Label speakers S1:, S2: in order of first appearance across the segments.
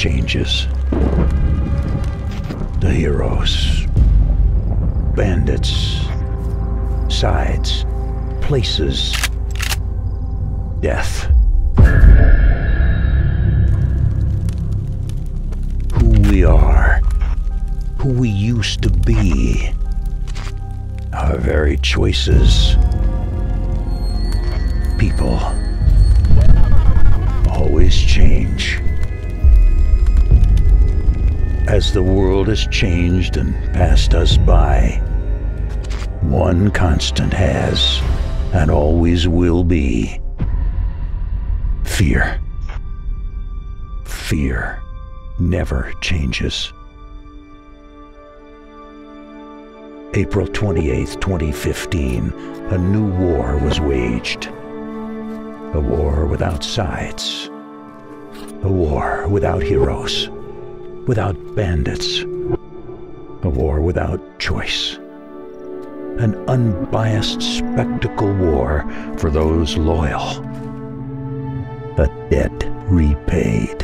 S1: changes. The heroes, bandits, sides, places, death. Who we are, who we used to be, our very choices. People always change. As the world has changed and passed us by, one constant has and always will be fear. Fear never changes. April 28, 2015, a new war was waged. A war without sides. A war without heroes. Without bandits. A war without choice. An unbiased spectacle war for those loyal. A debt repaid.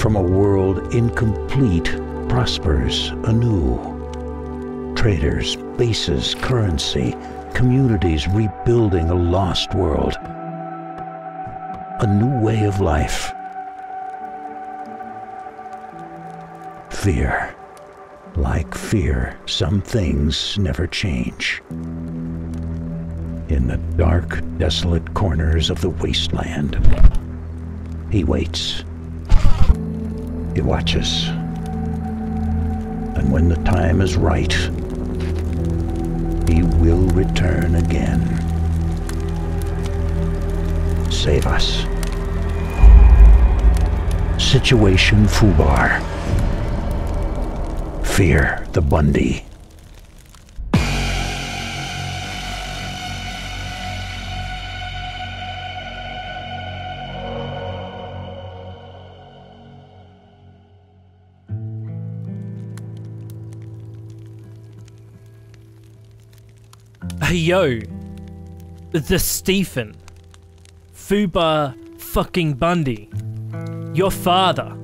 S1: From a world incomplete prospers anew. Traders, bases, currency, communities rebuilding a lost world. A new way of life. Fear. Like fear, some things never change. In the dark, desolate corners of the wasteland, he waits. He watches. And when the time is right, he will return again. Save us. Situation Fubar. Fear the Bundy.
S2: Hey yo, the Stephen, Fubar fucking Bundy, your father.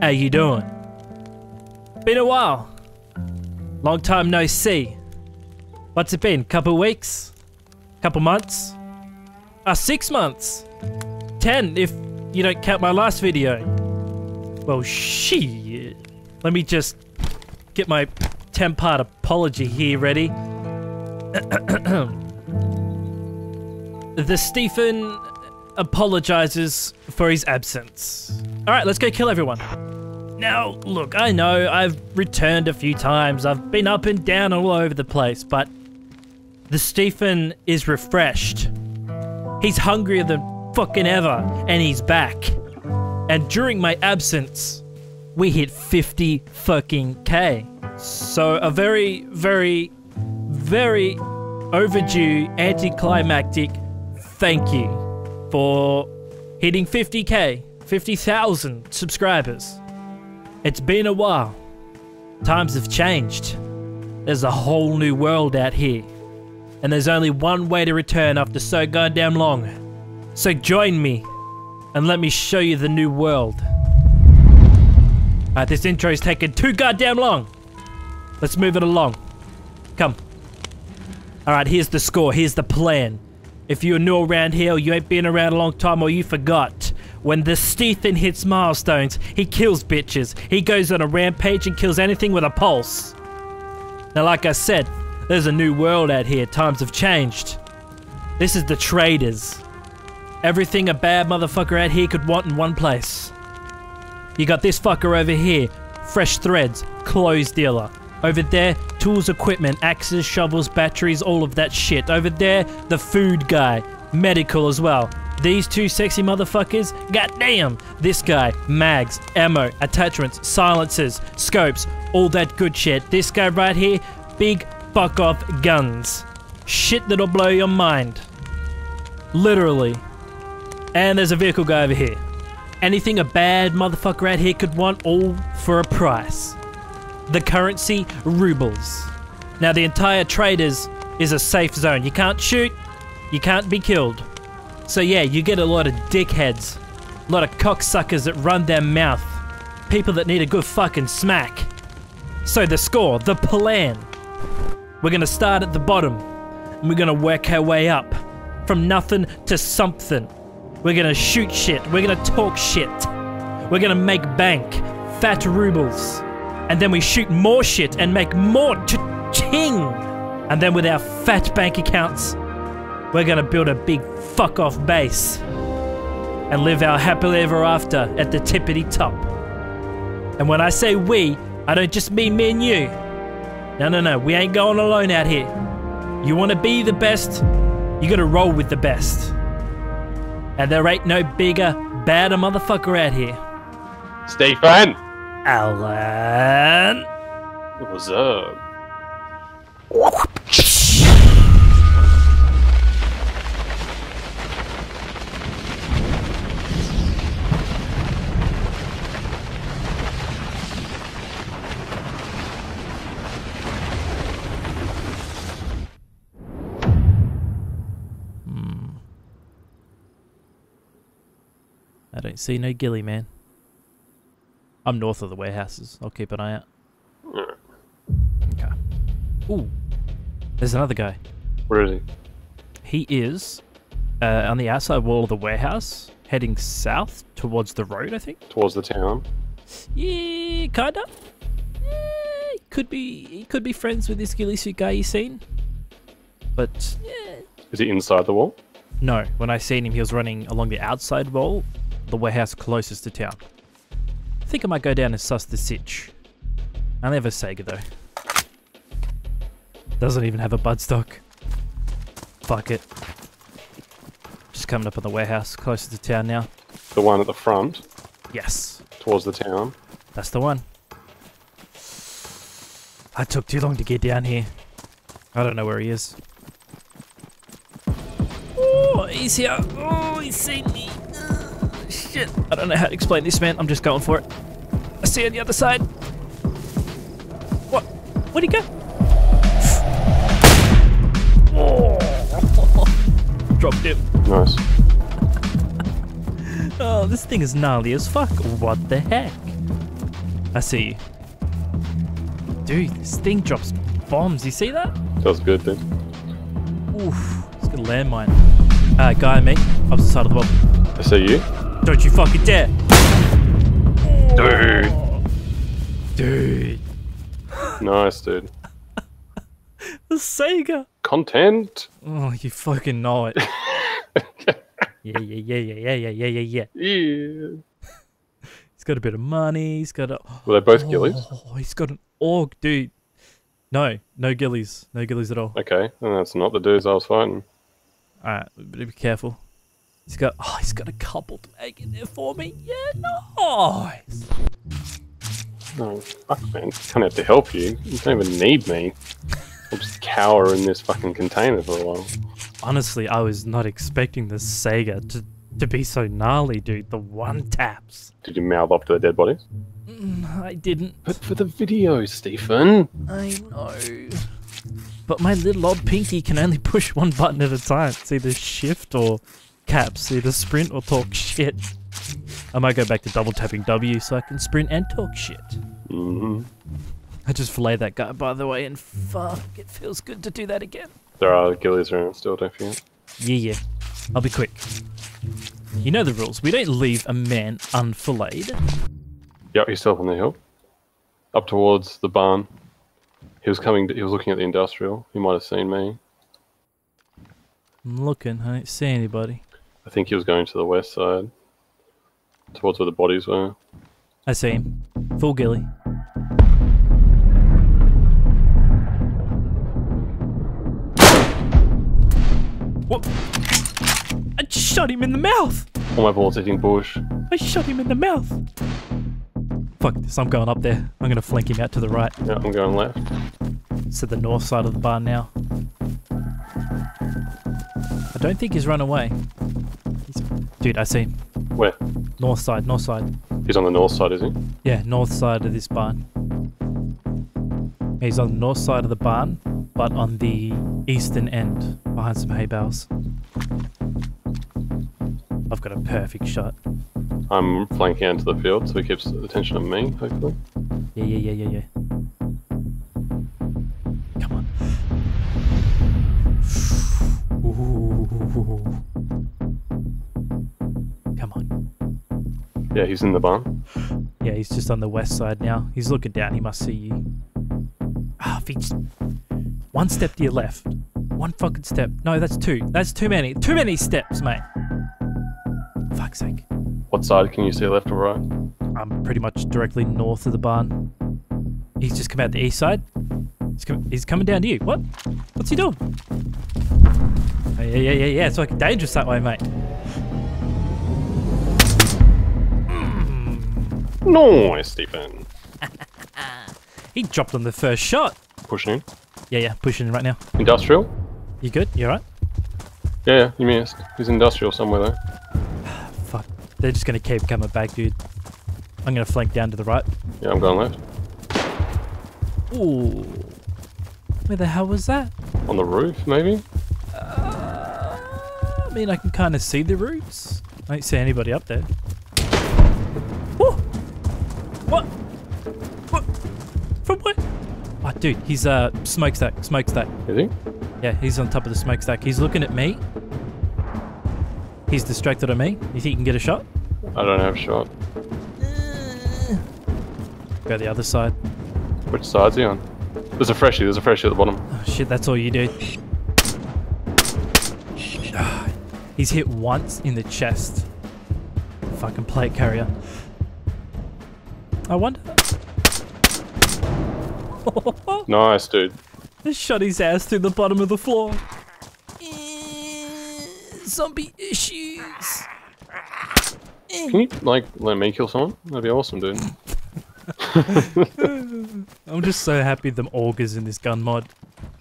S2: How you doing? Been a while. Long time no see. What's it been? Couple weeks? Couple months? Ah, six months. Ten if you don't count my last video. Well, she. Let me just get my 10 part apology here ready. the Stephen apologizes for his absence. Alright, let's go kill everyone. Now, look, I know I've returned a few times, I've been up and down all over the place, but the Stephen is refreshed. He's hungrier than fucking ever, and he's back. And during my absence, we hit 50 fucking K. So, a very, very, very overdue anticlimactic thank you for hitting 50k, 50,000 subscribers. It's been a while. Times have changed. There's a whole new world out here. And there's only one way to return after so goddamn long. So join me and let me show you the new world. Alright, this intro is taking too goddamn long. Let's move it along. Come. Alright, here's the score. Here's the plan. If you're new around here you ain't been around a long time or you forgot, when the Stephen hits milestones, he kills bitches. He goes on a rampage and kills anything with a pulse. Now, like I said, there's a new world out here. Times have changed. This is the traders. Everything a bad motherfucker out here could want in one place. You got this fucker over here, fresh threads, clothes dealer. Over there, tools, equipment, axes, shovels, batteries, all of that shit. Over there, the food guy, medical as well. These two sexy motherfuckers, goddamn! This guy, mags, ammo, attachments, silencers, scopes, all that good shit. This guy right here, big fuck off guns. Shit that'll blow your mind. Literally. And there's a vehicle guy over here. Anything a bad motherfucker out here could want, all for a price. The currency, rubles. Now, the entire traders is a safe zone. You can't shoot, you can't be killed. So yeah, you get a lot of dickheads, a lot of cocksuckers that run their mouth, people that need a good fucking smack. So the score, the plan. We're gonna start at the bottom, and we're gonna work our way up, from nothing to something. We're gonna shoot shit. We're gonna talk shit. We're gonna make bank, fat rubles, and then we shoot more shit and make more ch-ching. And then with our fat bank accounts, we're gonna build a big fuck off base and live our happily ever after at the tippity top. And when I say we, I don't just mean me and you. No, no, no, we ain't going alone out here. You wanna be the best, you gotta roll with the best. And there ain't no bigger, badder motherfucker out here.
S3: Stay Stephen!
S2: Alan.
S3: What's up? Hmm.
S2: I don't see no ghillie, man. I'm north of the warehouses. I'll keep an eye out.
S3: Alright.
S2: Okay. Ooh. There's another guy.
S3: Where is he?
S2: He is uh, on the outside wall of the warehouse, heading south towards the road, I think.
S3: Towards the town.
S2: Yeah, kinda. Yeah, could be. He could be friends with this ghillie suit guy you've seen. But yeah.
S3: Is he inside the wall?
S2: no, when I seen him, he was running along the outside wall, the warehouse closest to town. I think I might go down and suss the sitch. I never Saiga though. Doesn't even have a buttstock. Fuck it. Just coming up on the warehouse, closer to town now.
S3: The one at the front,
S2: Yes,
S3: towards the town.
S2: that's the one. I took too long to get down here. I don't know where he is. Oh, he's here. Oh, he's seen me. Shit. I don't know how to explain this, man. I'm just going for it. I see you on the other side. What? Where'd he go? Oh. Dropped him.
S3: Nice.
S2: Oh, this thing is gnarly as fuck. What the heck? I see you. Dude, this thing drops bombs. You see that?
S3: That was good then.
S2: Oof. It's a landmine. Uh, guy me, opposite side of the wall.
S3: I see you.
S2: Don't you fucking dare.
S3: Dude.
S2: Dude.
S3: Nice, dude.
S2: The Saiga.
S3: Content.
S2: Oh, you fucking know it. yeah, yeah, yeah, yeah, yeah, yeah, yeah, yeah.
S3: Yeah.
S2: He's got a bit of money. He's got a.
S3: Were they both ghillies?
S2: Oh, he's got an AUG, dude. No, no ghillies. No ghillies at all.
S3: Okay, and that's not the dudes I was fighting.
S2: Alright, better be careful. He's got oh he's got a couple to make in there for me. Yeah, nice.
S3: No, fuck, man. I don't have to help you. You don't even need me. I'll just cower in this fucking container for a while.
S2: Honestly, I was not expecting the Saiga to to be so gnarly, dude. The one taps.
S3: Did you mouth off to the dead bodies?
S2: Mm, I didn't.
S3: But for the video, Stephen.
S2: I know. But my little old pinky can only push one button at a time. It's either shift or caps, either sprint or talk shit. I might go back to double tapping W so I can sprint and talk shit.
S3: hmm
S2: I just filleted that guy, by the way, and fuck, it feels good to do that again.
S3: There are gillies around still, don't forget.
S2: Yeah, yeah. I'll be quick. You know the rules. We don't leave a man unfilleted.
S3: Yep, he's still up on the hill. Up towards the barn. He was coming, he was looking at the industrial. He might have seen me.
S2: I'm looking. I don't see anybody.
S3: I think he was going to the west side. Towards where the bodies were.
S2: I see him. Full ghillie. What? I shot him in the mouth!
S3: All my balls hitting bush.
S2: I shot him in the mouth! Fuck this, I'm going up there. I'm gonna flank him out to the right.
S3: Yeah, I'm going left.
S2: It's to the north side of the barn now. I don't think he's run away. Dude, I see him.
S3: Where?
S2: North side, north side.
S3: He's on the north side, is he?
S2: Yeah, north side of this barn. He's on the north side of the barn, but on the eastern end, behind some hay bales. I've got a perfect shot.
S3: I'm flanking out to the field, so he keeps attention on me, hopefully.
S2: Yeah, yeah, yeah, yeah, yeah. Come on. Ooh.
S3: Yeah, he's in the barn.
S2: Yeah, he's just on the west side now. He's looking down. He must see you. Ah, if he just one step to your left, one fucking step. No, that's two. That's too many. Too many steps, mate. Fuck's sake.
S3: What side can you see, left or right?
S2: I'm pretty much directly north of the barn. He's just come out the east side. He's, com- he's coming down to you. What? What's he doing? Oh, yeah, yeah, yeah, yeah. It's like dangerous that way, mate.
S3: Nice, Stephen.
S2: He dropped on the first shot.
S3: Pushing in.
S2: Yeah, yeah, pushing in right now.
S3: Industrial?
S2: You good? You alright?
S3: Yeah, yeah, you missed. He's industrial somewhere though.
S2: Fuck. They're just gonna keep coming back, dude. I'm gonna flank down to the right.
S3: Yeah, I'm going left.
S2: Ooh. Where the hell was that?
S3: On the roof, maybe?
S2: Uh, I mean, I can kind of see the roofs. I don't see anybody up there. Dude, he's a uh smokestack, smokestack.
S3: Is he?
S2: Yeah, he's on top of the smokestack. He's looking at me. He's distracted on me. You think you can get a shot?
S3: I don't have a shot.
S2: Go the other side.
S3: Which side's he on? There's a freshie, there's a freshie at the bottom.
S2: Oh, shit, that's all you do. He's hit once in the chest. Fucking plate carrier. I wonder.
S3: Nice, dude.
S2: Just shot his ass through the bottom of the floor. Eh, Zombie issues.
S3: Can you, like, let me kill someone? That'd be awesome, dude.
S2: I'm just so happy the augers in this gun mod.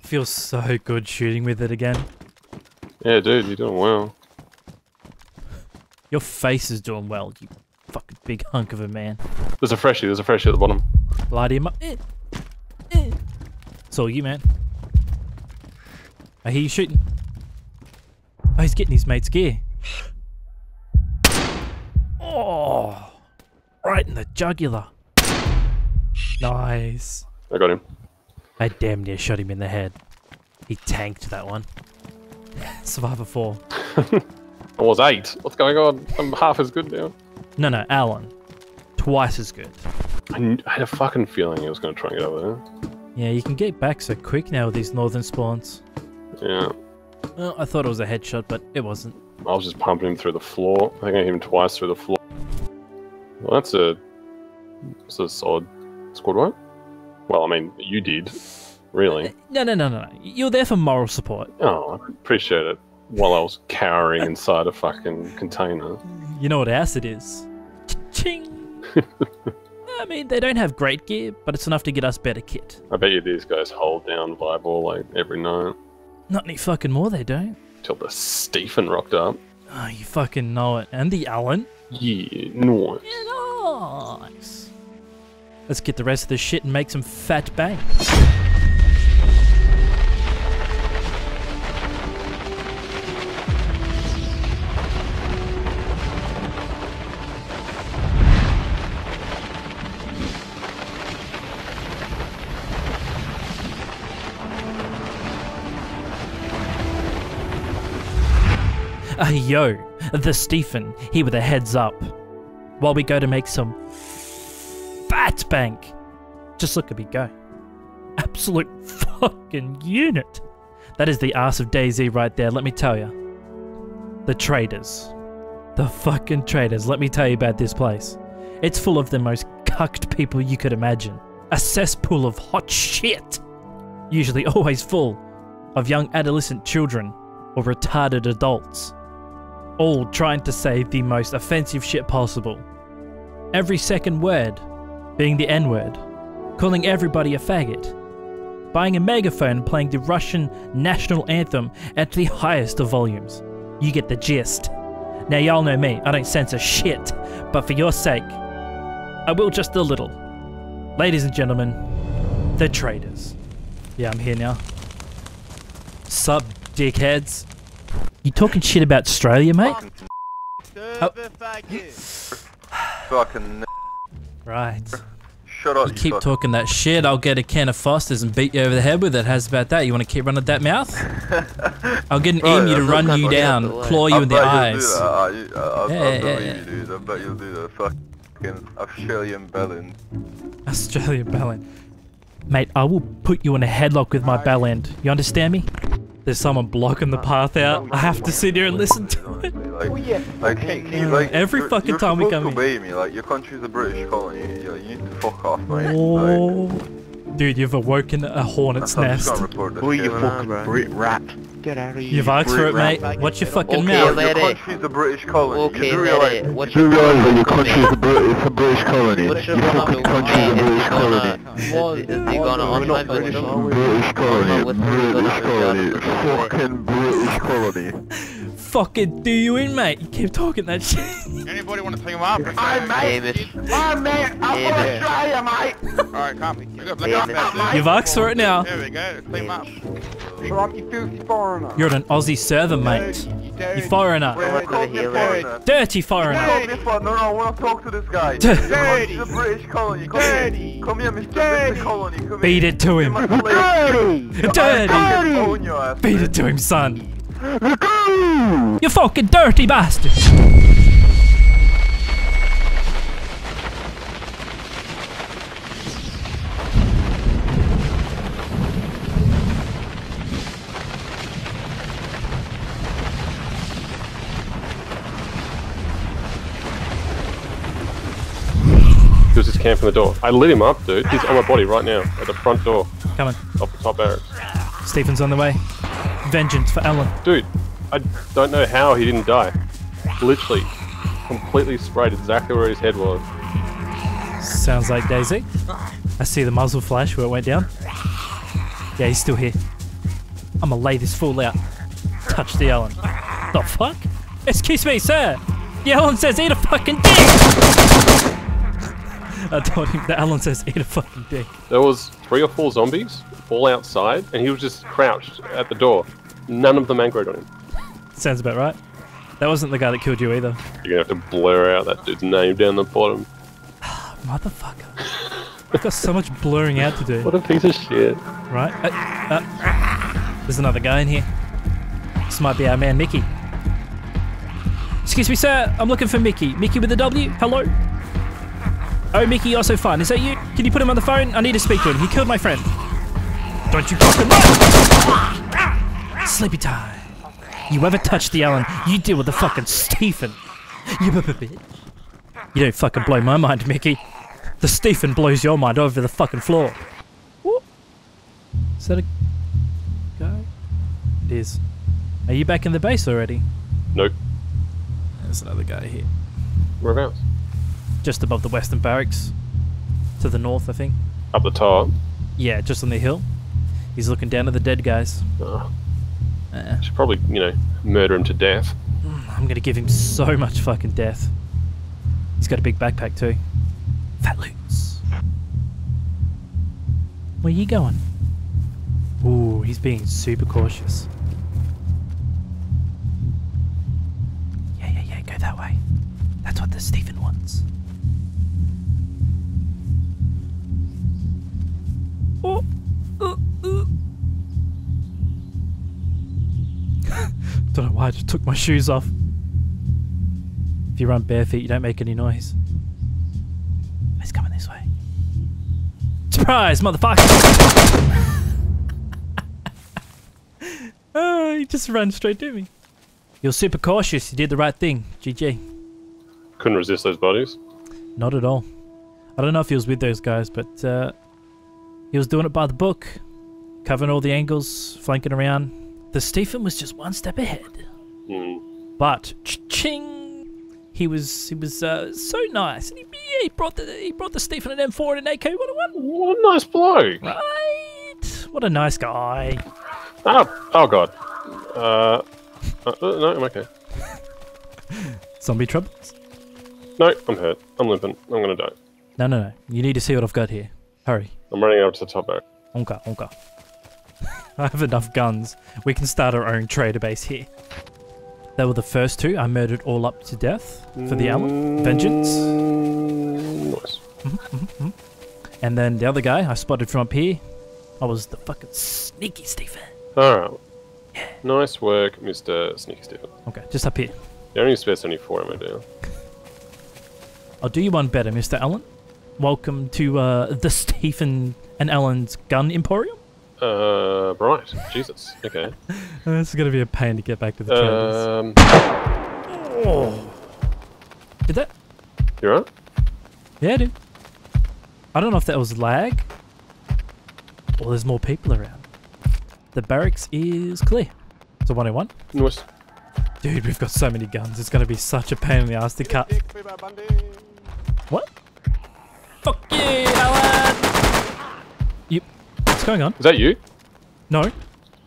S2: Feels so good shooting with it again.
S3: Yeah, dude, you're doing well.
S2: Your face is doing well, you fucking big hunk of a man.
S3: There's a freshie, there's a freshie at the bottom.
S2: Light him up. It's all you, man. I hear you shooting. Oh, he's getting his mate's gear. Oh, right in the jugular. Nice.
S3: I got him.
S2: I damn near shot him in the head. He tanked that one. Survivor 4.
S3: I was eight. What's going on? I'm half as good now.
S2: No, no, Alan. Twice as good.
S3: I, I had a fucking feeling he was going to try and get over
S2: Yeah, you can get back so quick now with these northern spawns.
S3: Yeah.
S2: Well, I thought it was a headshot, but it wasn't.
S3: I was just pumping him through the floor. I think I hit him twice through the floor. Well, that's a, that's a solid squad wipe. Well, I mean, you did, really.
S2: No, no, no, no, no. You're there for moral support.
S3: Oh, I appreciate it. While I was cowering inside a fucking container.
S2: You know what else it is? Ching. I mean, they don't have great gear, but it's enough to get us better kit.
S3: I bet you these guys hold down Vybor like every night
S2: Not any fucking more, they don't.
S3: till the Stephen rocked up.
S2: Oh, you fucking know it. And the Alan.
S3: Yeah, nice.
S2: Nice. Let's get the rest of this shit and make some fat bank. Yo, the Stephen, here with a heads up. While we go to make some fat bank. Just look at me go. Absolute fucking unit. That is the ass of DayZ right there, let me tell you. The traders. The fucking traders, let me tell you about this place. It's full of the most cucked people you could imagine. A cesspool of hot shit. Usually always full of young adolescent children or retarded adults. All trying to say the most offensive shit possible. Every second word being the N word, calling everybody a faggot, buying a megaphone playing the Russian national anthem at the highest of volumes. You get the gist. Now, y'all know me, I don't censor shit, but for your sake, I will just a little. Ladies and gentlemen, the traders. Yeah, I'm here now. Sub, dickheads. You talking shit about Australia, mate?
S4: Oh. Faggot.
S5: Fucking
S2: Right.
S5: shut up.
S2: You keep
S5: fuck-
S2: talking that shit, I'll get a can of Foster's and beat you over the head with it. How's about that? You want to keep running that mouth? I'll get an
S5: Bro,
S2: emu to run you down, claw you
S5: I
S2: in the
S5: you'll do
S2: eyes.
S5: that. I, I, I,
S2: Yeah,
S5: I
S2: yeah, yeah.
S5: you, dude. I bet you'll do that. Fucking Australian bellend.
S2: Australian bellend. Mate, I will put you in a headlock with my bellend. You understand me? There's someone blocking the path out. I have to sit here and listen to it.
S5: Like, like, he, he, like
S2: Every fucking time we come
S5: to
S2: in.
S5: obey me. Like, your country's a British colony. You, you need to fuck off, mate. Like,
S2: Oh, dude, you've awoken a hornet's nest.
S5: gonna report this
S4: Who you fucking Brit rat? Get out of here.
S2: You've asked for it, mate.
S4: rat.
S2: Watch your fucking
S4: Okay,
S2: mouth.
S4: let
S5: Your
S4: it.
S5: country's a British colony.
S4: Okay,
S5: you do realize.
S4: What's
S5: you
S4: your
S5: do realize that your
S4: problem,
S5: country is a, Brit- it's a British colony. Your
S4: your
S5: fucking
S4: problem?
S5: country is a British
S4: Is
S5: colony.
S4: he gonna, is, is gonna on my
S5: British
S4: video?
S5: colony. British colony. Fucking British colony.
S2: Fucking do you in, mate? You keep talking that shit.
S6: Anybody want to take him up?
S4: Hamish.
S5: I'm mate. I'm
S4: Hamish.
S5: Australia, mate.
S6: Alright, copy. We got black out.
S2: You've asked for it now.
S6: There we go. Let's clean him up.
S5: Shut you filthy foreigner.
S2: You're an Aussie server, mate. You foreigner.
S4: What's the?
S2: Dirty
S5: Call
S2: foreigner.
S5: me for no, no, I want to talk to this guy.
S2: Dirty.
S5: Your country's a British colony. Come here. Come here, Mr. British colony. Come
S2: Beat
S5: here.
S2: it to him.
S5: You're my slave.
S2: Dirty.
S5: I'll fucking own your ass,
S2: Beat
S5: man.
S2: it to him, son. You fucking dirty bastard.
S3: He was just camping the door. I lit him up, dude. He's on my body right now at the front door
S2: Coming.
S3: of the top barracks.
S2: Stephen's on the way. Vengeance for Alan.
S3: Dude, I don't know how he didn't die. Literally, completely sprayed exactly where his head was.
S2: Sounds like DayZ. I see the muzzle flash where it went down. Yeah, he's still here. I'm gonna lay this fool out. Touch the Alan. The fuck? Excuse me, sir. The Alan says eat a fucking dick. I told him the Alan says eat a fucking dick.
S3: There was three or four zombies all outside, and he was just crouched at the door. None of them aggroed on him.
S2: Sounds about right. That wasn't the guy that killed you either.
S3: You're gonna have to blur out that dude's name down the bottom.
S2: Motherfucker. I've got so much blurring out to do.
S3: What a piece of shit.
S2: Right? Uh, uh, there's another guy in here. This might be our man Mickey. Excuse me, sir. I'm looking for Mickey. Mickey with a W? Hello? Oh, Mickey, also fun. Is that you? Can you put him on the phone? I need to speak to him. He killed my friend. Don't you fucking! Sleepy time. You ever touch the Alan, you deal with the fucking Stephen. You bitch. You don't fucking blow my mind, Mickey. The Stephen blows your mind over the fucking floor. Whoop. Is that a guy? It is. Are you back in the base already?
S3: Nope.
S2: There's another guy here.
S3: Whereabouts?
S2: Just above the western barracks. To the north, I think.
S3: Up the top.
S2: Yeah, just on the hill. He's looking down at the dead guys.
S3: Oh,
S2: Uh,
S3: should probably, you know, murder him to death.
S2: I'm gonna give him so much fucking death. He's got a big backpack too. Fat loots. Where you going? Ooh, he's being super cautious. Yeah, yeah, yeah, go that way. That's what the Stephen wants. Oh, Don't know why I just took my shoes off. If you run bare feet, you don't make any noise. He's coming this way. Surprise, motherfucker! oh, he just ran straight to me. You're super cautious. You did the right thing. GG.
S3: Couldn't resist those bodies.
S2: Not at all. I don't know if he was with those guys, but uh, he was doing it by the book, covering all the angles, flanking around. The Stephen was just one step ahead.
S3: Hmm.
S2: But ching, he was he was uh, so nice, and he, yeah, he brought the he brought the Stephen an M4 and an AK 101.
S3: What a nice bloke.
S2: Right, what a nice guy.
S3: Oh, oh god. Uh, uh, uh, no, I'm okay.
S2: Zombie troubles?
S3: No, I'm hurt. I'm limping. I'm gonna die.
S2: No, no, no. You need to see what I've got here. Hurry.
S3: I'm running over to the top barrack.
S2: Onka, onka. I have enough guns. We can start our own trader base here. They were the first two. I murdered all up to death for the Alan. Vengeance.
S3: Mm, Nice.
S2: And then the other guy I spotted from up here. I was the fucking sneaky Stephen.
S3: Alright. Nice work, Mr. Sneaky Stephen.
S2: Okay, just up here.
S3: You only spare 74 ammo down.
S2: I'll do you one better, Mr. Alan. Welcome to uh, the Stephen and Alan's Gun Emporium.
S3: Uh, right. Jesus. Okay.
S2: Uh, this is gonna be a pain to get back to the trailers.
S3: Um,
S2: Did that?
S3: You're right?
S2: Yeah, dude. I don't know if that was lag or there's more people around. The barracks is clear. It's a 101.
S3: Nice.
S2: Dude, we've got so many guns. It's gonna be such a pain in the ass to cut.
S6: Dick, Beba Bundy.
S2: What? Fuck you, Alan! Yep. What's going on?
S3: Is that you?
S2: No.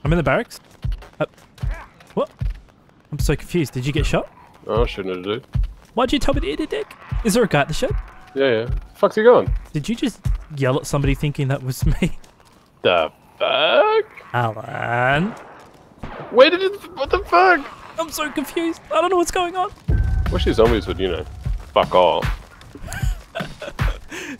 S2: I'm in the barracks. Uh, what? I'm so confused. Did you get shot?
S3: Oh, shouldn't have dude.
S2: Why'd you tell me to eat a dick? Is there a guy at the shed?
S3: Yeah, yeah. Fuck's he going?
S2: Did you just yell at somebody thinking that was me?
S3: The fuck?
S2: Alan.
S3: Where did it? What the fuck?
S2: I'm so confused. I don't know what's going on.
S3: Wish these zombies would, you know, fuck off.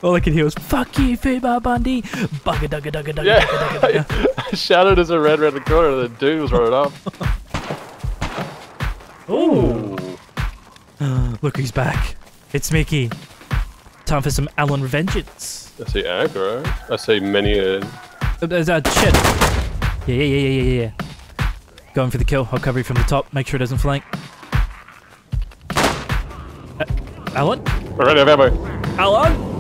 S2: All I can hear was "Fuck you, Fubar Bundy." Bugga dugga dugga dugga
S3: Yeah.
S2: dugga dugga dugga.
S3: I shouted as I ran around the corner and the dude was running up.
S2: Ooh. Look who's back. It's Mickey. Time for some Alan revengeance.
S3: I see aggro. I see many a.
S2: Uh, There's a shed. Yeah, yeah, yeah, yeah, yeah, yeah. Going for the kill. I'll cover you from the top. Make sure it doesn't flank. Uh, Alan?
S3: Already have ammo.
S2: Alan?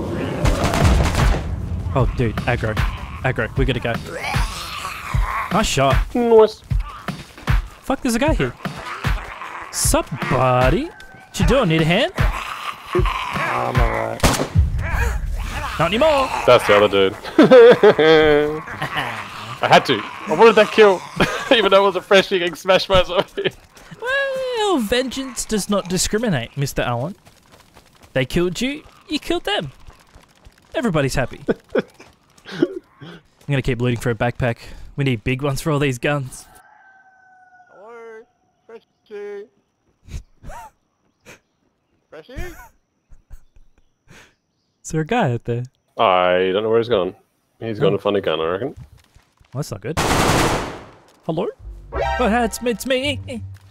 S2: Oh, dude. Aggro. Aggro. We gotta go. Nice shot.
S3: Nice.
S2: Fuck, there's a guy here. Sup, buddy? What you doing? Need a hand?
S5: I'm alright.
S2: Not anymore.
S3: That's the other dude. I had to. I wanted that kill, even though it was a freshie getting smashed by a zombie.
S2: Well, vengeance does not discriminate, Mr. Alan. They killed you, you killed them. Everybody's happy. I'm gonna keep looting for a backpack. We need big ones for all these guns.
S5: Hello? Freshie? Freshie?
S2: Is there a guy out there?
S3: I don't know where he's gone. He's gone to find a oh. gun, I reckon.
S2: Well, that's not good. Hello? Oh, it's, it's me.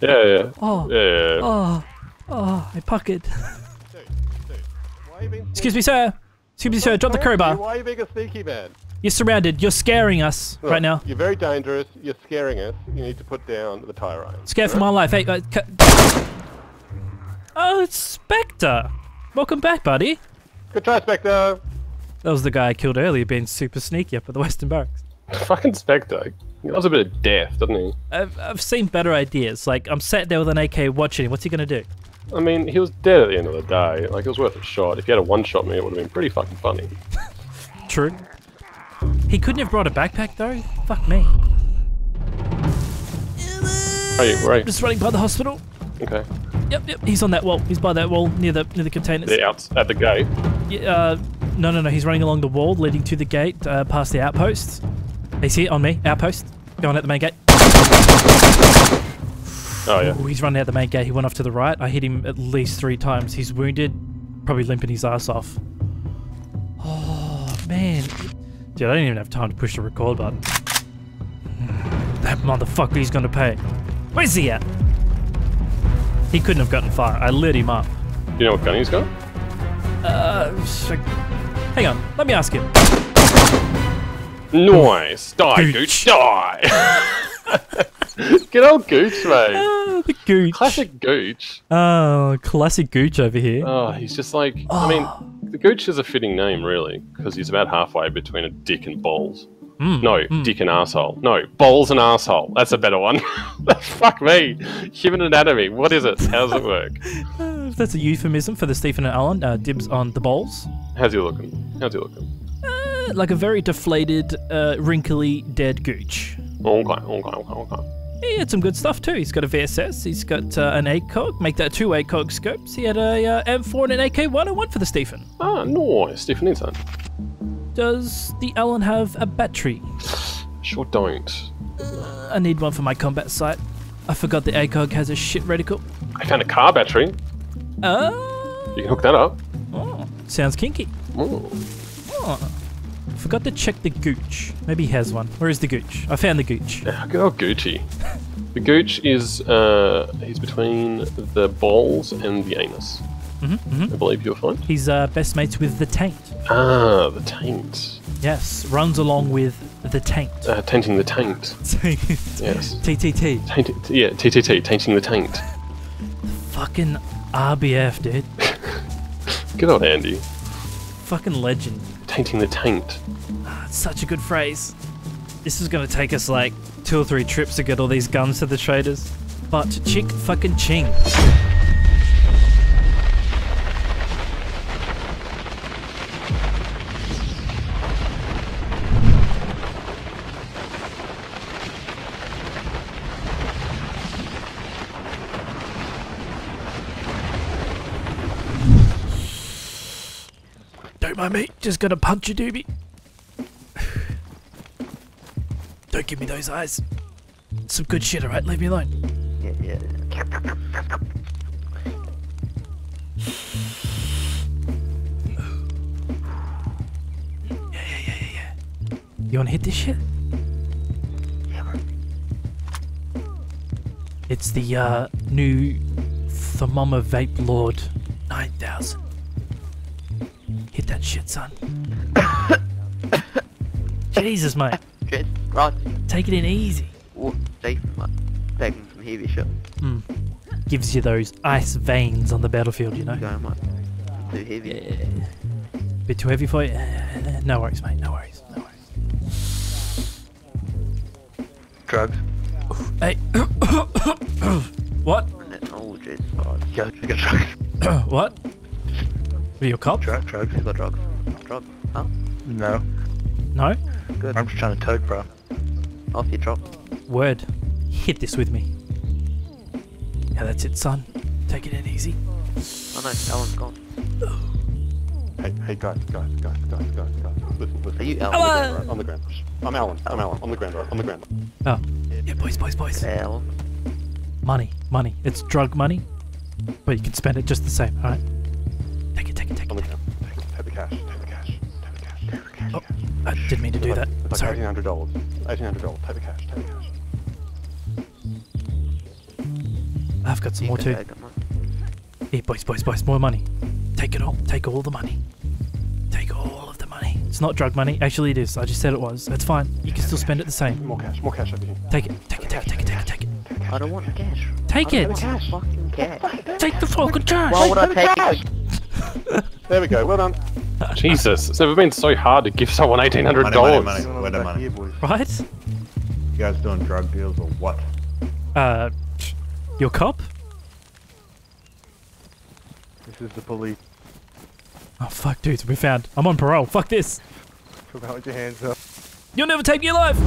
S3: Yeah, yeah.
S2: Oh,
S3: Yeah, yeah.
S2: oh, oh, my pocket.
S5: Dude, dude. Why are you being
S2: Excuse me, sir. Excuse me, sir. Drop the crowbar.
S5: Why are you being a sneaky man?
S2: You're surrounded. You're scaring us
S5: Look,
S2: right now.
S5: You're very dangerous. You're scaring us. You need to put down the tire iron.
S2: Scared for my life. Hey, uh, Oh, it's Spectre. Welcome back, buddy.
S5: Good try, Spectre.
S2: That was the guy I killed earlier, being super sneaky up at the Western Barracks.
S3: Fucking Spectre. He loves a bit of death, doesn't he?
S2: I've, I've seen better ideas. Like, I'm sat there with an AK watching. Him. What's he gonna do?
S3: I mean, he was dead at the end of the day. Like, it was worth a shot. If he had a one-shot me, it would have been pretty fucking funny.
S2: True. He couldn't have brought a backpack though. Fuck me.
S3: Are you, where are you?
S2: Just running by the hospital.
S3: Okay.
S2: Yep, yep. He's on that wall. He's by that wall near the near the containers.
S3: The outs at the gate.
S2: Yeah, uh, no, no, no. He's running along the wall leading to the gate, uh, past the outposts. He's here on me. Outpost. Going at the main gate.
S3: Oh yeah.
S2: Ooh, he's running out the main gate. He went off to the right. I hit him at least three times. He's wounded, probably limping his ass off. Oh man, dude, I didn't even have time to push the record button. That motherfucker, he's gonna pay. Where's he at? He couldn't have gotten far. I lit him up.
S3: Do you know what gun he's got?
S2: Uh, hang on. Let me ask him.
S3: Nice. Die.
S2: Gooch.
S3: Die. Good old Gooch, mate.
S2: Oh, the gooch.
S3: Classic Gooch.
S2: Oh, classic gooch over here.
S3: Oh, he's just like. I mean, the Gooch is a fitting name, really, because he's about halfway between a dick and balls.
S2: Mm,
S3: No,
S2: mm.
S3: dick and asshole. No, balls and asshole. That's a better one. Fuck me. Human anatomy. What is it? How does it work?
S2: Uh, that's a euphemism for the Stephen and Alan. Uh, dibs on the balls.
S3: How's he looking? How's he looking?
S2: Uh, like a very deflated, uh, wrinkly, dead gooch.
S3: Okay, okay, okay, okay.
S2: He had some good stuff too. He's got a VSS. He's got uh, an ACOG. Make that two ACOG scopes. He had a uh, M4 and an AK-101 for the Stephen.
S3: Ah, nice. Stephen Inson.
S2: Does the Alan have a battery?
S3: Sure don't.
S2: I need one for my combat sight. I forgot the ACOG has a shit reticle.
S3: I found a car battery.
S2: Oh,
S3: You can hook that up.
S2: oh, sounds kinky.
S3: Ooh.
S2: Oh. Forgot to check the gooch. Maybe he has one. Where is the gooch? I found the gooch.
S3: Old Gucci. The gooch is uh, he's between the balls and the anus.
S2: hmm
S3: I believe you'll find.
S2: He's uh, best mates with the taint.
S3: Ah, the taint.
S2: Yes, runs along with the taint.
S3: Uh, tainting the taint. Yes.
S2: TTT.
S3: Taint, yeah, TTT, tainting the taint.
S2: Fucking RBF, dude.
S3: Good old Andy.
S2: Fucking legend.
S3: Tainting the taint.
S2: Ah, That's such a good phrase. This is gonna take us like two or three trips to get all these guns to the traders. But chick fucking ching. Me, just gonna punch a doobie. Don't give me those eyes. Some good shit, alright? Leave me alone.
S4: Yeah, yeah. Yeah, yeah.
S2: You wanna hit this shit? Yeah. It's the uh, new Thermoma Vape Lord 9000. Hit that shit, son. Jesus, mate.
S4: Shit, right.
S2: Take it in easy.
S4: Oh, safe, mate. Taking some heavy shit.
S2: Gives you those ice veins on the battlefield, you know?
S4: Mate. Too heavy. Yeah.
S2: Bit too heavy for you? Uh, No worries, mate. No worries. No worries.
S5: Drugs.
S2: Hey. what?
S4: Oh, jeez. Oh,
S5: Go, got drugs.
S2: what? Are you a cop?
S5: Drug, drugs.
S4: you got drugs. Drug. Huh?
S5: No.
S2: No?
S4: Good.
S5: I'm just trying to toke, bro.
S4: Off you drop.
S2: Word. Hit this with me. Yeah, that's it, son. Take it in easy.
S4: Oh no, Alan's gone.
S7: Hey, hey, guys, guys, guys, guys, guys, guys. Listen, listen.
S4: Are you. Alan?
S2: Alan!
S7: On the ground. Shh. I'm Alan. I'm Alan. On the ground, right? On the ground.
S2: Oh. Yeah, boys, boys, boys.
S4: Alan.
S2: Money, money. It's drug money, but you can spend it just the same, alright? Take it, take take
S7: the. Take, take the cash. Take the cash. Take the cash. Take the cash.
S2: Oh, I didn't mean to do
S7: It's
S2: that.
S7: like, it's like
S2: Sorry.
S7: eighteen hundred dollars. Eighteen hundred dollars. Take the cash. Take the cash.
S2: I've got some
S4: You
S2: more too.
S4: take.
S2: Here, boys, boys, boys. More money. Take it all. Take all the money. Take all of the money. It's not drug money. Actually, it is. I just said it was. That's fine. You can still spend it the same.
S7: More cash. More cash over here.
S2: Take it. Take it. Take it. Take it. Take it. Take it.
S4: I don't want cash.
S2: Take it.
S4: don't fucking cash.
S2: Take the fucking cash.
S4: Why would I take it?
S7: There we go. Well done.
S3: Jesus, it's never been so hard to give someone eighteen hundred dollars.
S8: money, money. Where the money?
S7: Here, boys.
S2: Right?
S8: You guys doing drug deals or what?
S2: Uh, your cop?
S5: This is the police.
S2: Oh fuck, dudes, we found. I'm on parole. Fuck this.
S5: Put out with your hands up.
S2: You'll never take me alive.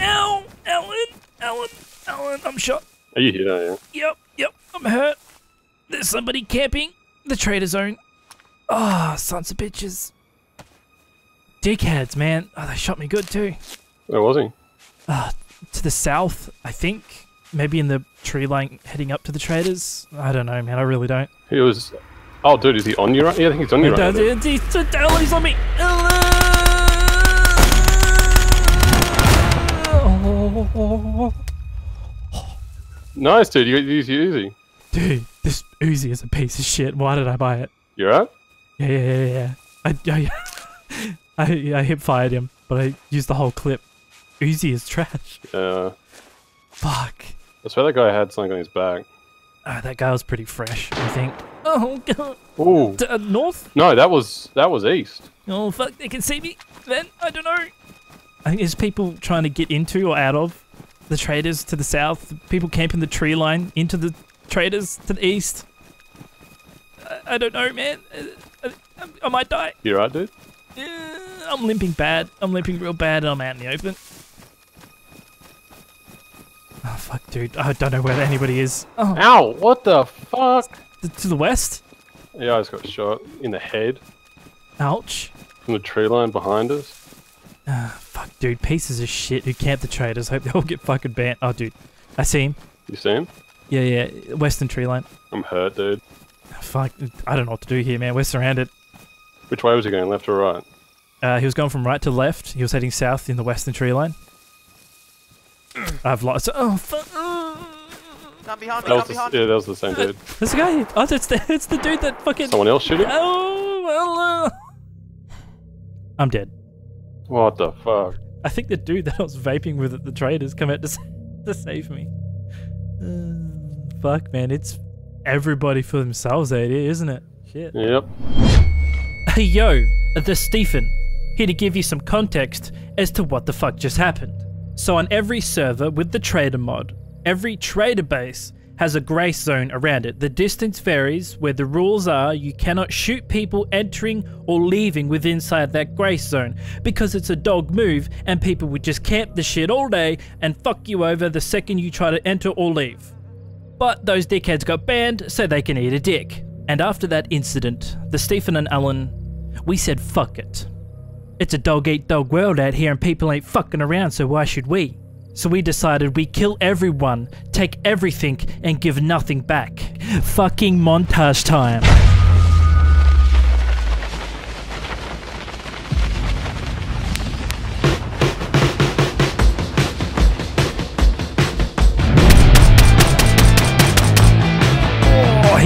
S2: Ow, Alan, Alan, Alan. I'm shot.
S3: Are you here? Are you?
S2: Yep, yep. I'm hurt. There's somebody camping the trader zone. Ah, sons of bitches. Dickheads, man. Oh, they shot me good too.
S3: Where was he?
S2: Uh, to the south, I think. Maybe in the tree line heading up to the traders. I don't know, man. I really don't.
S3: He was. Oh, dude, is he on you right? Yeah, I think he's on you right. now.
S2: he's, oh, he's on me. Oh.
S3: Nice, dude. You got use Uzi.
S2: Dude, this Uzi is a piece of shit. Why did I buy it?
S3: You're right?
S2: Yeah, yeah, yeah, yeah. I, I, I, I hip fired him, but I used the whole clip. Uzi is trash.
S3: Uh,
S2: Fuck.
S3: I swear that guy had something on his back.
S2: Ah, that guy was pretty fresh, I think. Oh, God.
S3: Ooh.
S2: D- uh, north?
S3: No, that was that was east.
S2: Oh, fuck, they can see me. Then, I don't know. I think there's people trying to get into or out of the traders to the south. People camping the tree line into the traders to the east. I, I don't know, man. Uh, I, I might die.
S3: You're right, dude?
S2: Uh, I'm limping bad. I'm limping real bad and I'm out in the open. Oh, fuck, dude. I don't know where anybody is. Oh,
S3: Ow! What the fuck?
S2: th- to the west?
S3: Yeah, I just got shot in the head
S2: Ouch.
S3: from the tree line behind us.
S2: Ah, fuck, dude. Pieces of shit who camp the traders. Hope they all get fucking banned. Oh, dude. I see him.
S3: You see him?
S2: Yeah, yeah. Western tree line.
S3: I'm hurt, dude.
S2: Fuck. I don't know what to do here, man. We're surrounded.
S3: Which way was he going, left or right?
S2: Uh, he was going from right to left. He was heading south in the western tree line. I've lost. Oh, fuck.
S5: Come behind me,
S3: That was
S5: come
S3: the,
S5: behind
S3: yeah, that was the same dude.
S2: There's a guy. Oh, that's the, it's the dude that fucking.
S3: Someone else shooting?
S2: Oh, well, uh... I'm dead.
S3: What the fuck?
S2: I think the dude that I was vaping with at the traders come out to, to save me. Uh, fuck, man. It's everybody for themselves out here, isn't it? Shit.
S3: Yep.
S2: Hey, yo, the Stephen. Here to give you some context as to what the fuck just happened. So, on every server with the trader mod, every trader base has a grace zone around it. The distance varies, where the rules are you cannot shoot people entering or leaving within inside that grace zone because it's a dog move and people would just camp the shit all day and fuck you over the second you try to enter or leave. But those dickheads got banned so they can eat a dick. And after that incident, the Stephen and Alan, we said fuck it. It's a dog eat dog world out here and people ain't fucking around, so why should we? So we decided we kill everyone, take everything, and give nothing back. Fucking montage time.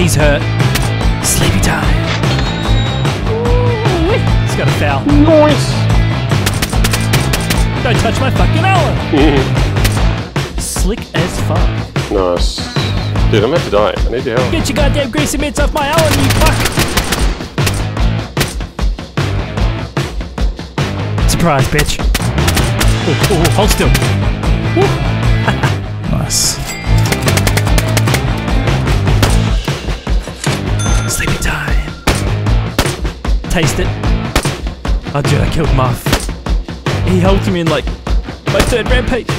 S2: He's hurt. Sleepy time. Ooh, he's got a FAL.
S3: Nice!
S2: Don't touch my fucking Alan. Slick as fuck.
S3: nice. Dude, I'm about to die. I need your help.
S2: Get your goddamn greasy mitts off my Alan, you fuck! Surprise, bitch. Ooh, ooh, hold still. Woo. nice. Taste it. Oh, dude, I killed Muff. He helped me in like my third rampage.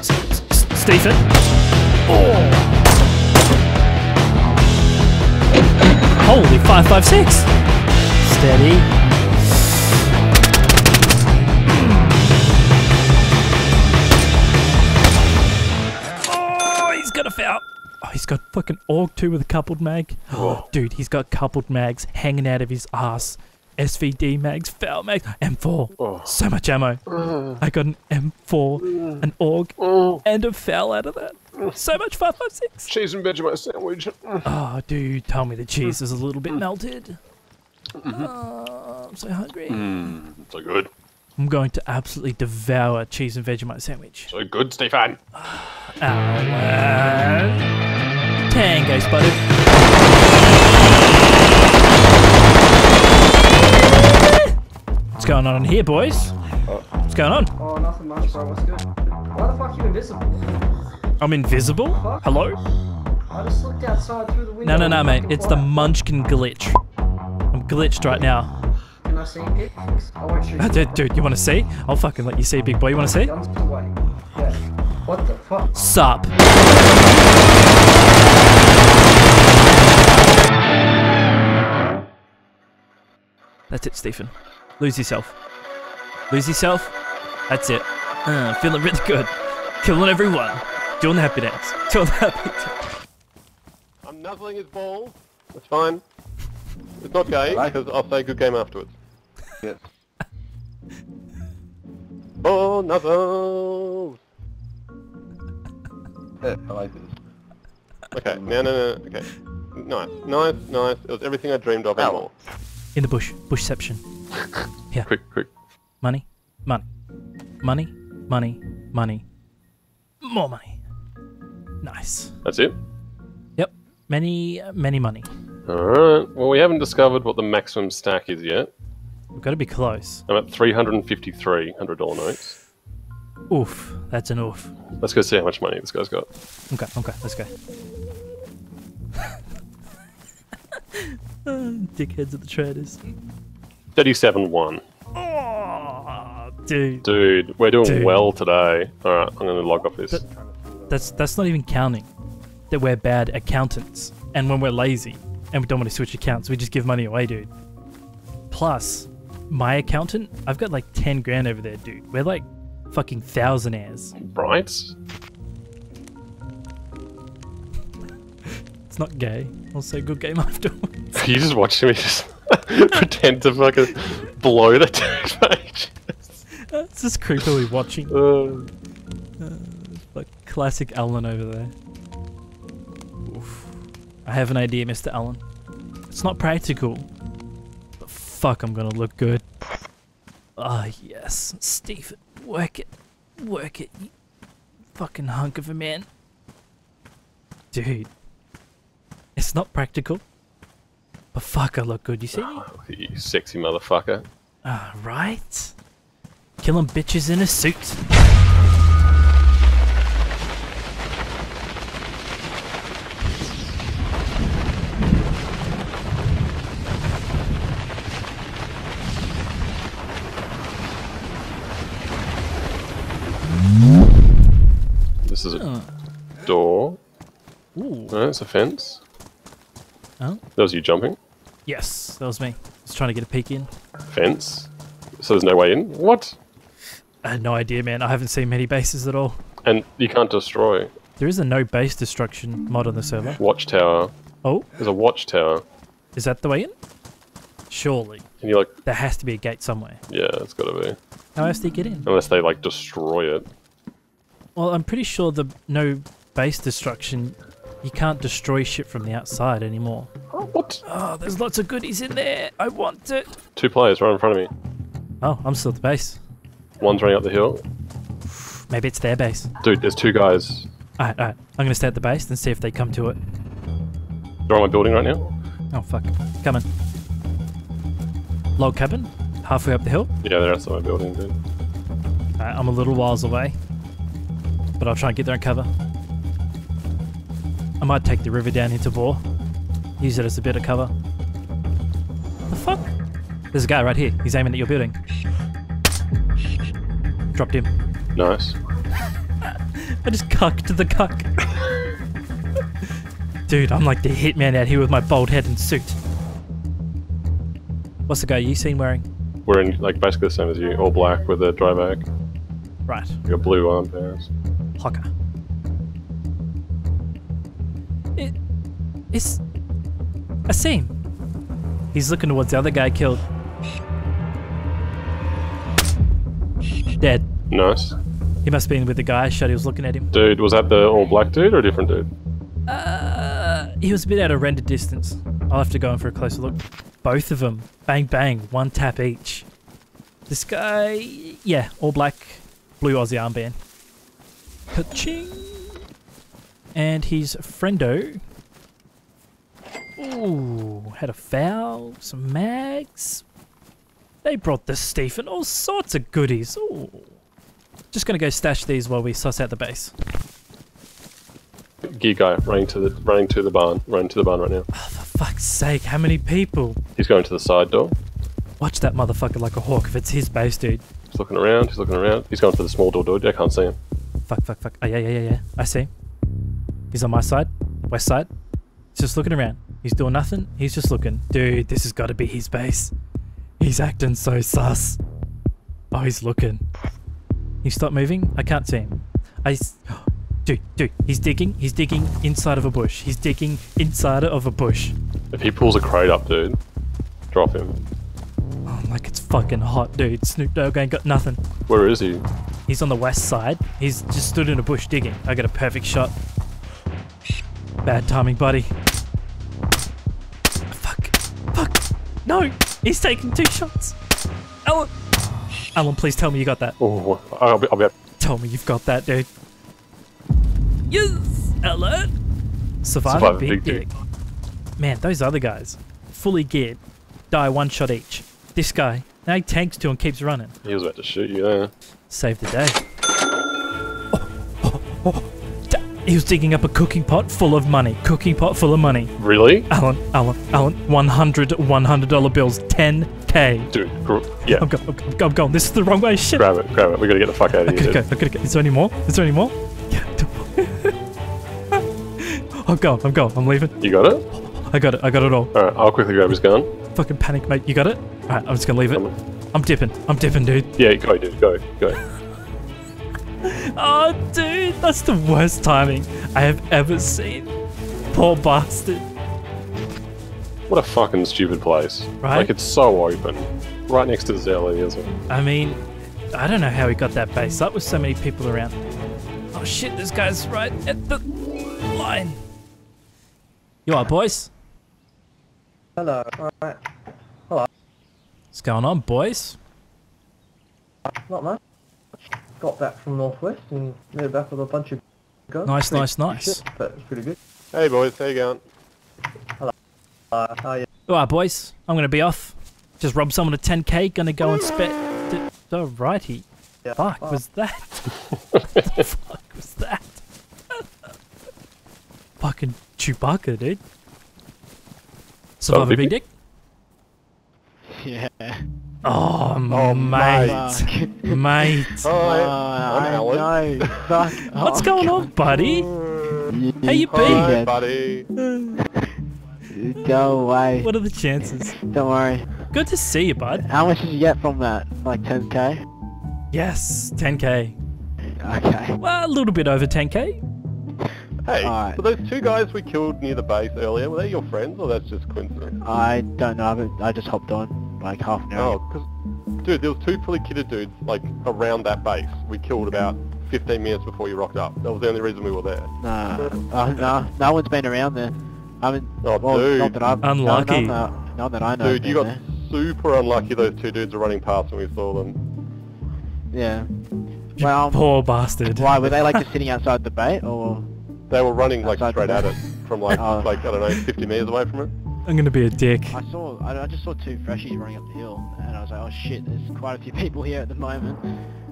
S2: S- S- Stephen? Oh. Holy 556! Steady. He's got fucking AUG 2 with a coupled mag. Oh, dude, he's got coupled mags hanging out of his ass. SVD mags, FAL mags, M4.
S3: Oh.
S2: So much ammo. I got an M4, an AUG, oh. and a FAL out of that. So much 556.
S3: Cheese and Vegemite sandwich.
S2: Oh, dude, tell me the cheese is a little bit mm. melted. Mm-hmm. Oh, I'm so hungry.
S3: Mm, so good.
S2: I'm going to absolutely devour cheese and Vegemite sandwich.
S3: So good, Stefan.
S2: Alan. Tango. What's going on in here, boys? What's going on?
S9: Oh, nothing much, bro. What's good? Why the fuck are you invisible?
S2: I'm invisible? Hello?
S9: I just looked outside through the window.
S2: No, no, no, mate. It's the. Munchkin glitch. I'm glitched right now.
S9: Can I see pics? I won't shoot
S2: Uh,
S9: you.
S2: Dude, dude, you want to see? I'll fucking let you see, big boy. You want to see?
S9: Guns What the fuck?
S2: Sup? That's it, Stephen. Lose yourself. Lose yourself. That's it. Uh, feeling really good. Killing everyone. Doing the happy dance. Doing the happy dance.
S3: I'm nuzzling his ball. That's fine. It's not gay,
S8: Right.
S3: because I'll say good game afterwards.
S8: Yes.
S3: Ball nuzzles!
S8: Yeah, I like this.
S3: Okay, no, no, no, okay. Nice, nice, nice. It was everything I dreamed of and more.
S2: In the bush. Bushception. Yeah.
S3: Quick, quick.
S2: Money. Money. Money. Money. Money. More money. Nice.
S3: That's it?
S2: Yep. Many, many money.
S3: Alright, well we haven't discovered what the maximum stack is yet.
S2: We've got to be close.
S3: I'm at 353 $100 notes.
S2: Oof. That's an oof.
S3: Let's go see how much money this guy's got.
S2: Okay, okay, let's go. Dickheads at the traders.
S3: 37-1.
S2: Oh, dude.
S3: Dude, we're doing
S2: Dude.
S3: well today. Alright, I'm gonna log off this.
S2: That's that's not even counting that we're bad accountants and when we're lazy and we don't want to switch accounts, we just give money away, dude. Plus, my accountant, I've got like 10 grand over there, dude. We're like fucking thousandaires.
S3: Right?
S2: It's not gay. I'll say good game afterwards.
S3: You just watching me just pretend to fucking blow the text page.
S2: it's just creepily watching.
S3: Uh,
S2: Like classic Alan over there. Oof. I have an idea, Mr. Alan. It's not practical, but fuck, I'm gonna look good. Ah, yes, Stephen, work it, work it, you fucking hunk of a man. Dude, it's not practical, but fuck, I look good. You see me?
S3: you sexy motherfucker.
S2: Ah, right. Killing bitches in a suit.
S3: No, it's a fence.
S2: Oh.
S3: That was you jumping.
S2: Yes, that was me. I was trying to get a peek in.
S3: Fence. So there's no way in. What?
S2: I had no idea, man. I haven't seen many bases at all.
S3: And you can't destroy.
S2: There is a no base destruction mod on the server.
S3: Watchtower.
S2: Oh,
S3: There's a watchtower.
S2: is that the way in? Surely.
S3: And you're like,
S2: There has to be a gate somewhere.
S3: yeah, it's gotta be.
S2: How else do you get in?
S3: Unless they like destroy it.
S2: Well, I'm pretty sure the no base destruction, you can't destroy shit from the outside anymore.
S3: Oh, what?
S2: Oh, there's lots of goodies in there. I want it.
S3: Two players right in front of me.
S2: Oh, I'm still at the base.
S3: One's running up the hill.
S2: Maybe it's their base.
S3: Dude, there's two guys.
S2: Alright, alright. I'm gonna stay at the base and see if they come to it.
S3: They're on my building right now.
S2: Oh, fuck. Coming. Log cabin, halfway up the hill.
S3: Yeah, they're outside my building, dude.
S2: Alright, I'm a little whiles away. But I'll try and get there and cover. I might take the river down into Bore. Use it as a bit of cover. The fuck? There's a guy right here. He's aiming at your building. Dropped him.
S3: Nice.
S2: I just cucked the cuck. Dude, I'm like the hitman out here with my bald head and suit. What's the guy you seen wearing?
S3: We're like basically the same as you, all black with a dry bag.
S2: Right,
S3: We got blue armbands.
S2: Hocker. It's a same. He's looking towards the other guy killed. Dead.
S3: Nice.
S2: He must have been with the guy. Shot. He was looking at him.
S3: Dude, was that the all black dude or a different dude?
S2: Uh, he was a bit out of render distance. I'll have to go in for a closer look. Both of them, bang bang, one tap each. This guy, yeah, all black, blue Aussie armband. Ka-ching. And his friendo. Ooh, had a FAL, some mags. They brought the Stephen all sorts of goodies. Ooh. Just gonna go stash these while we suss out the base.
S3: Gear guy running to the running to the barn, running to the barn right now.
S2: Oh, For fuck's sake, how many people?
S3: He's going to the side door.
S2: Watch that motherfucker like a hawk if it's his base, dude.
S3: He's looking around. He's looking around. He's going for the small door, dude. I can't see him.
S2: Fuck, fuck, fuck. Oh, yeah, yeah, yeah, yeah. I see. He's on my side, west side. He's just looking around. He's doing nothing. He's just looking. Dude, this has got to be his base. He's acting so sus. Oh, he's looking. He stopped moving. I can't see him. I... Dude, dude, he's digging. He's digging inside of a bush. He's digging inside of a bush.
S3: If he pulls a crate up, dude, drop him.
S2: Oh, like it's fucking hot, dude. Snoop Dogg ain't got nothing.
S3: Where is he?
S2: He's on the west side. He's just stood in a bush digging. I got a perfect shot. Bad timing, buddy. Fuck. Fuck. No! He's taking two shots. Alan! Alan, please tell me you got that.
S3: Oh, I'll be, I'll be.
S2: Tell me you've got that, dude. Yes! Alan! Survive,
S3: Survive
S2: a
S3: a
S2: big,
S3: big
S2: dick. Man, those other guys, fully geared, die one shot each. This guy, now he tanks two and keeps running.
S3: He was about to shoot you there.
S2: Save the day. Oh, oh, oh. He was digging up a cooking pot full of money. Cooking pot full of money.
S3: Really?
S2: Alan, Alan, Alan, 100 $100 bills, 10k.
S3: Dude, gr- yeah.
S2: I'm going, I'm going, I'm going. This is the wrong way. Shit.
S3: Grab it, grab it. We gotta get the fuck out of here.
S2: go. I gotta go. Is there any more? Is there any more? Yeah. I'm going, I'm going, I'm leaving.
S3: You got it?
S2: I got it, I got it all.
S3: Alright, I'll quickly grab his gun.
S2: Fucking panic, mate. You got it? Alright, I'm just gonna leave it.
S3: I'm-
S2: I'm dipping, I'm dipping, dude.
S3: Yeah, go, dude, go, go.
S2: Oh, dude, that's the worst timing I have ever seen. poor bastard.
S3: What a fucking stupid place.
S2: Right?
S3: Like, it's so open. Right next to Zelly, isn't it?
S2: I mean, I don't know how he got that base up with so many people around. Oh shit, this guy's right at the line. You are, boys?
S9: Hello. Alright. Hello.
S2: What's going on, boys?
S9: Not much. Got back from Northwest and made back with a bunch of guns.
S2: Nice,
S9: Pretty
S2: nice, nice.
S9: Shit, but it's pretty good.
S7: Hey boys, how you going?
S9: Uh, how you?
S2: Alright, boys. I'm gonna be off. Just rob someone at 10k. Gonna go and spend. Alrighty.
S9: Yeah.
S2: Fuck
S9: Oh.
S2: was that? what the fuck was that? Fucking Chewbacca, dude. Survivor
S3: big
S2: Big Dick?
S10: Yeah.
S2: Oh,
S7: Oh,
S2: mate.
S10: Fuck.
S2: Mate.
S7: Hi,
S10: Oh,
S7: I'm
S10: I know.
S2: What's
S10: Oh,
S2: going on, buddy? How you
S7: Hi,
S2: been?
S7: buddy.
S10: Go away.
S2: What are the chances?
S10: Don't worry.
S2: Good to see you, bud.
S10: How much did you get from that? Like 10k?
S2: Yes, 10k.
S10: Okay.
S2: Well, a little bit over 10k.
S7: Hey,
S10: Alright.
S7: so those two guys we killed near the base earlier, were they your friends or that's just coincidence?
S10: I don't know. I just hopped on like half an hour.
S7: Oh, because, dude, there was two fully kitted dudes, like, around that base. We killed about 15 minutes before you rocked up. That was the only reason we were there.
S10: Nah. Oh, no. No one's been around there. I haven't.
S7: Oh,
S10: well,
S7: dude.
S10: Not that I've. no,
S2: Unlucky.
S10: No, no, not that I know.
S7: Dude, you
S10: been
S7: got super unlucky those two dudes were running past when we saw them.
S10: Yeah. Well, um,
S2: Poor bastard.
S10: why were they like just sitting outside the bait or?
S7: They were running, like,
S10: Outside
S7: straight at it from, like,
S10: Oh.
S7: like I don't know, 50 meters away from it.
S2: I'm gonna be a dick.
S10: I saw. I, I just saw two freshies running up the hill, and I was like, oh shit, there's quite a few people here at the moment.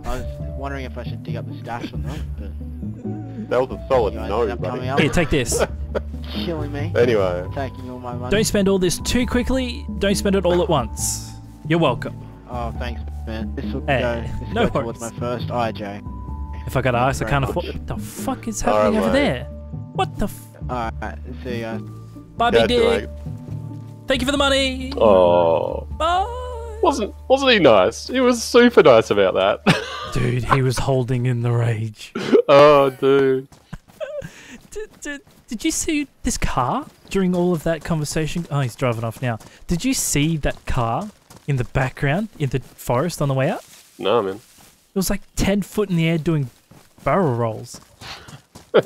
S10: I was wondering if I should dig up the stash or not, but
S7: That was a solid
S10: you guys
S7: no,
S10: ended up coming
S7: buddy.
S2: Here, take this.
S10: killing me,
S7: Anyway,
S10: taking all my money.
S2: Don't spend all this too quickly. Don't spend it all at once. You're welcome.
S10: Oh, thanks, man. This will
S2: Hey,
S10: go. This will
S2: no
S10: go towards my first IJ.
S2: If I gotta ask, I can't afford. What the fuck is
S7: Alright,
S2: happening over
S7: mate.
S2: there? What the? F-
S10: Alright, see you guys.
S2: Bye,
S7: yeah,
S2: big dick.
S7: Drake.
S2: Thank you for the money.
S3: Oh,
S2: Bye.
S3: wasn't wasn't he nice? He was super nice about that.
S2: Dude, he was holding in the rage.
S3: oh, dude.
S2: Did, did, did you see this car during all of that conversation? Oh, he's driving off now. Did you see that car in the background in the forest on the way out?
S3: No, man.
S2: It was like 10 foot in the air doing barrel rolls. I,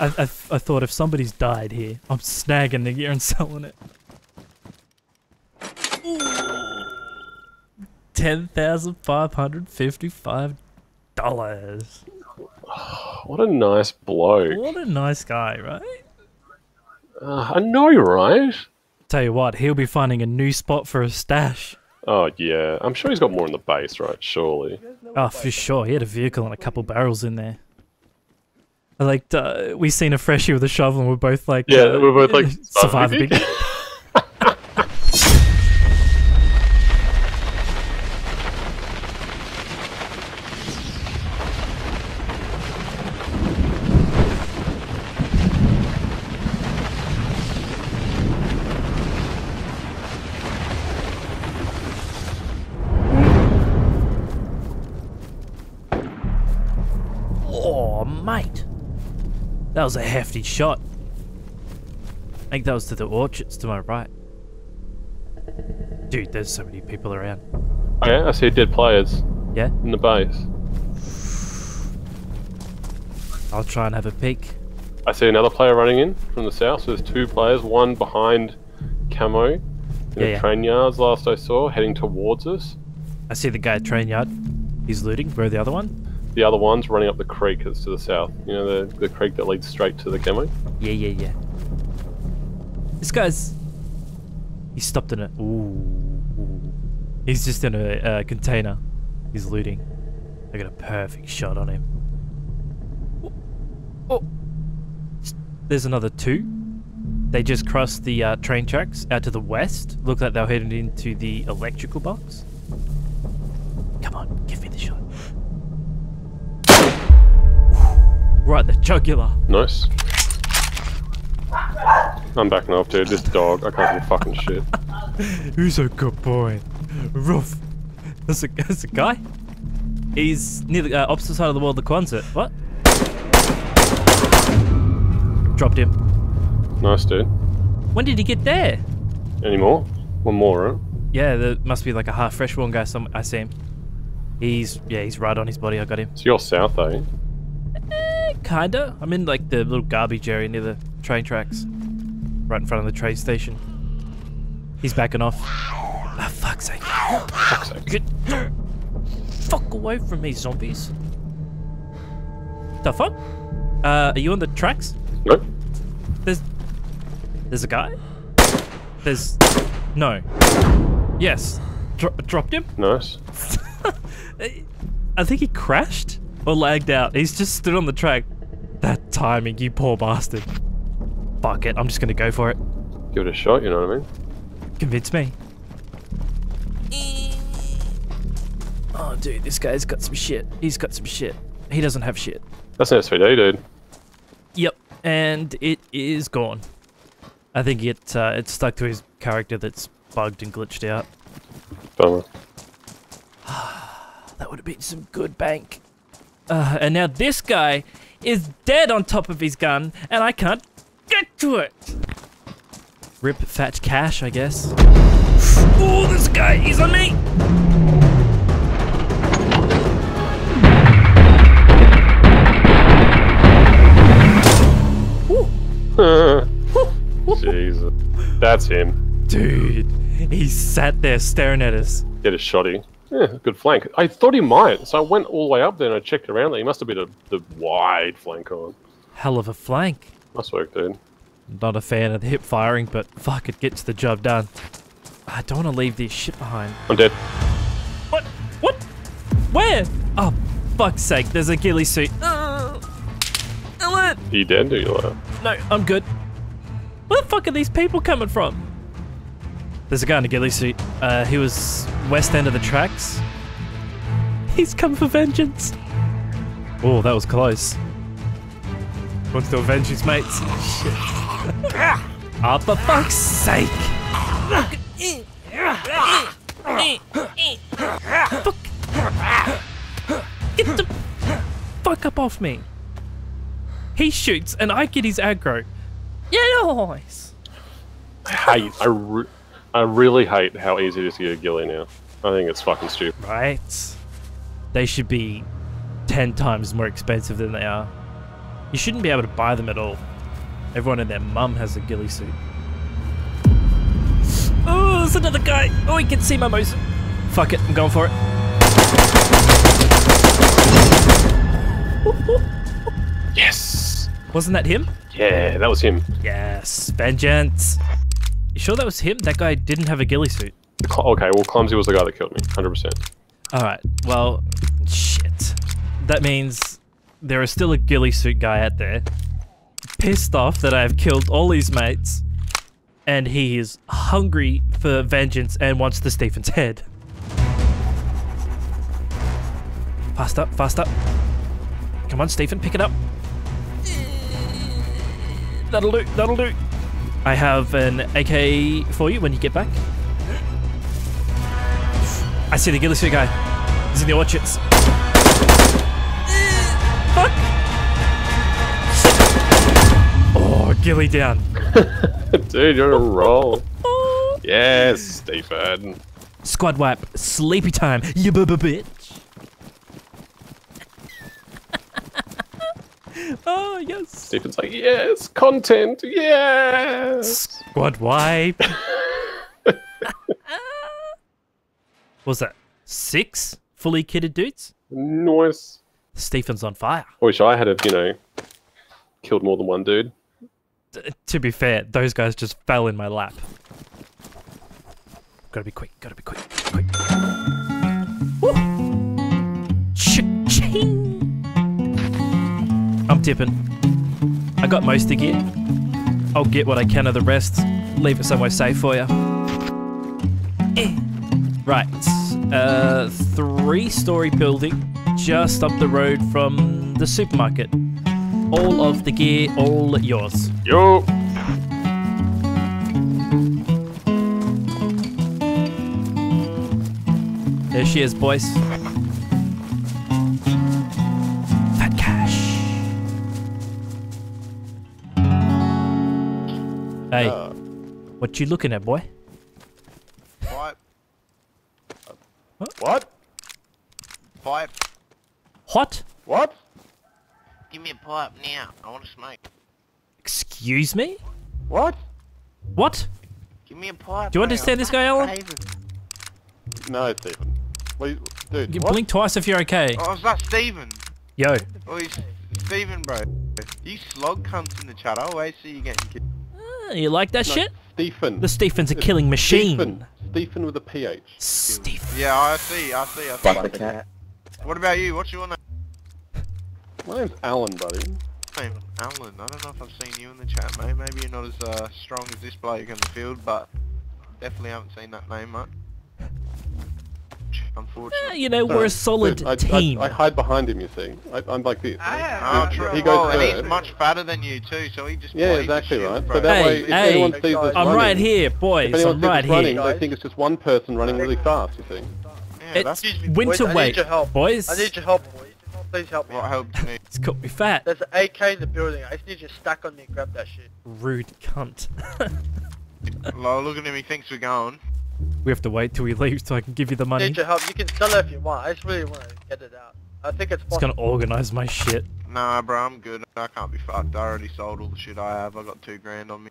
S2: I, I thought if somebody's died here, I'm snagging the gear and selling it. $10,555.
S3: What a nice bloke.
S2: What a nice guy, right?
S3: Uh, I know, right?
S2: Tell you what, he'll be finding a new spot for a stash.
S3: Oh yeah, I'm sure he's got more in the base, right? Surely.
S2: Oh, for sure. He had a vehicle and a couple barrels in there. I Like, uh, we seen a freshie with a shovel and we're both like,
S3: Yeah,
S2: uh,
S3: we're both like,
S2: survive
S3: "Big
S2: was a hefty shot. I think that was to the orchards to my right. Dude, there's so many people around.
S3: Okay, I see dead players
S2: Yeah?
S3: in the base.
S2: I'll try and have a peek.
S3: I see another player running in from the south. So there's two players, one behind Camo in
S2: Yeah,
S3: the
S2: yeah.
S3: train yards last I saw, heading towards us.
S2: I see the guy at train yard. He's looting. Where the other one?
S3: The other one's running up the creek that's to the south. You know, the, the creek that leads straight to the camo.
S2: Yeah, yeah, yeah. This guy's. He stopped in a. Ooh. He's just in a container. He's looting. I got a perfect shot on him. Oh. oh. There's another two. They just crossed the uh, train tracks out to the west. Look like they're headed into the electrical box. Come on, give me the shot. Right, the jugular.
S3: Nice. I'm backing off, dude. This dog, I can't do fucking shit.
S2: Who's a good boy? Ruff. That's a, that's a guy. He's near the uh, opposite side of the world, the Quonset. What? Dropped him.
S3: Nice, dude.
S2: When did he get there?
S3: Any more? One more, right?
S2: Yeah, there must be like a half fresh one guy. Some I see him. He's yeah, he's right on his body. I got him.
S3: So you're south, eh?
S2: Kinda. I'm in like the little garbage area near the train tracks, right in front of the train station. He's backing off. Ah, fuck's sake!
S3: Fuck's sake.
S2: Get fuck away from me, zombies. The fuck? Uh, are you on the tracks?
S3: Nope.
S2: There's there's a guy. There's no. Yes. Dro- dropped him.
S3: Nice.
S2: I think he crashed or lagged out. He's just stood on the track. That timing, you poor bastard. Fuck it, I'm just gonna go for it.
S3: Give it a shot, you know what I mean?
S2: Convince me. Oh, dude, this guy's got some shit. He's got some shit. He doesn't have shit.
S3: That's an SVD, dude.
S2: Yep, and it is gone. I think it uh, it's stuck to his character that's bugged and glitched out.
S3: Bummer.
S2: That would have been some good bank. Uh, and now this guy is dead on top of his gun, and I can't get to it. Rip fat cash, I guess. Oh, this guy, he's on me.
S3: Jesus. That's him.
S2: Dude, he sat there staring at us.
S3: Get a shotty. Yeah, good flank. I thought he might, so I went all the way up there and I checked around there. He must have been a, the wide flank on.
S2: Hell of a flank.
S3: Nice work, dude.
S2: Not a fan of the hip firing, but fuck, it gets the job done. I don't want to leave this shit behind.
S3: I'm dead.
S2: What? What? Where? Oh, fuck's sake, there's a ghillie suit. Uh, Ellen!
S3: Are you dead? Do you like?
S2: No, I'm good. Where the fuck are these people coming from? There's a guy in a ghillie suit. Uh, he was west end of the tracks. He's come for vengeance. Oh, that was close. Wants to avenge his mates. Shit. Ah, for fuck's sake! Fuck. Get the fuck up off me. He shoots and I get his aggro.
S3: I hate. I, re- I really hate how easy it is to get a ghillie now. I think it's fucking stupid.
S2: Right. They should be ten times more expensive than they are. You shouldn't be able to buy them at all. Everyone and their mum has a ghillie suit. Oh, there's another guy. Oh, he can see my mouse. Fuck it, I'm going for it.
S3: Yes.
S2: Wasn't that him?
S3: Yeah, that was him.
S2: Yes, vengeance. You sure that was him? That guy didn't have a ghillie suit.
S3: Okay, well, clumsy was the guy that killed me. Hundred percent.
S2: All right. Well, shit. That means there is still a ghillie suit guy out there, pissed off that I have killed all his mates, and he is hungry for vengeance and wants the Stephen's head. Fast up, fast up. Come on, Stephen, pick it up. That'll do, that'll do. I have an AK for you when you get back. I see the ghillie suit guy. He's in the orchards. Fuck! Oh, Ghillie down.
S3: Dude, you're on a roll. yes, Stephen.
S2: Squad wipe. Sleepy time. You bitch. Oh, yes.
S3: Stephen's like, yes, content, yes.
S2: Squad wipe. was that? Six fully kitted dudes?
S3: Nice.
S2: Stephen's on fire.
S3: I wish I had have, you know, killed more than one dude.
S2: T- to be fair, those guys just fell in my lap. Gotta be quick, gotta be quick, quick. I'm tipping. I got most of the gear. I'll get what I can of the rest. Leave it somewhere safe for you. Eh. Right. Uh, three-story building just up the road from the supermarket. All of the gear, all yours.
S3: Yo.
S2: There she is, boys. What you looking at, boy?
S6: Pipe.
S7: what?
S6: Pipe.
S2: What?
S7: What?
S6: Give me a pipe now. I want to smoke.
S2: Excuse me?
S7: What?
S2: What?
S6: Give me a pipe.
S2: Do you
S6: mate.
S2: understand
S6: I'm
S2: this guy, Alan?
S7: No, Stephen. Wait, dude.
S2: You
S7: what?
S2: blink twice if you're okay.
S6: Oh, is that Steven?
S2: Yo.
S6: Oh, he's Steven, bro. You slog cunts in the chat. I'll wait till you getting killed.
S2: Uh, You like that
S7: No,
S2: shit?
S7: Stephen.
S2: The Stephen's a killing machine.
S7: Stephen. Stephen with a PH.
S2: Stephen.
S6: Yeah, I see, I see, I see.
S4: Fuck the cat.
S6: What about you? What's your name?
S7: My name's Alan, buddy.
S6: Alan. I don't know if I've seen you in the chat, mate. Maybe you're not as uh, strong as this bloke in the field, but definitely haven't seen that name much. Unfortunately.
S2: Eh, you know, we're a solid
S7: Dude, I,
S2: team.
S7: I, I hide behind him, you see. I, I'm like this.
S6: Oh,
S7: He-
S6: true.
S7: He
S6: well,
S7: goes
S6: and he's much fatter than you too, so he just
S7: Yeah,
S6: plays the
S7: exactly right.
S6: bro.
S7: So that
S2: Hey,
S7: way, if
S2: hey,
S7: anyone sees us
S2: I'm
S7: running,
S2: right here,
S7: if
S2: boys.
S7: anyone
S2: I'm
S7: sees us
S2: right
S7: running,
S2: here.
S7: they think it's just one person running really fast, you see.
S6: Yeah, that's
S2: It's winter
S5: Boys, I
S2: weight,
S5: need your help.
S2: boys.
S5: I need your help, boys. Please help me.
S6: what helped me.
S2: It's got me fat.
S5: There's an AK in the building. I just need you to stack on me and grab that shit.
S2: Rude cunt.
S6: Lo, look at him, he thinks we're going.
S2: We have to wait till we leave so I can give you the
S5: I
S2: money.
S5: need your help. You can sell it if you want. I just really want to get it out. I think it's
S2: It's gonna organize my shit.
S6: Nah, bro, I'm good. I can't be fucked. I already sold all the shit I have. I got two grand on me.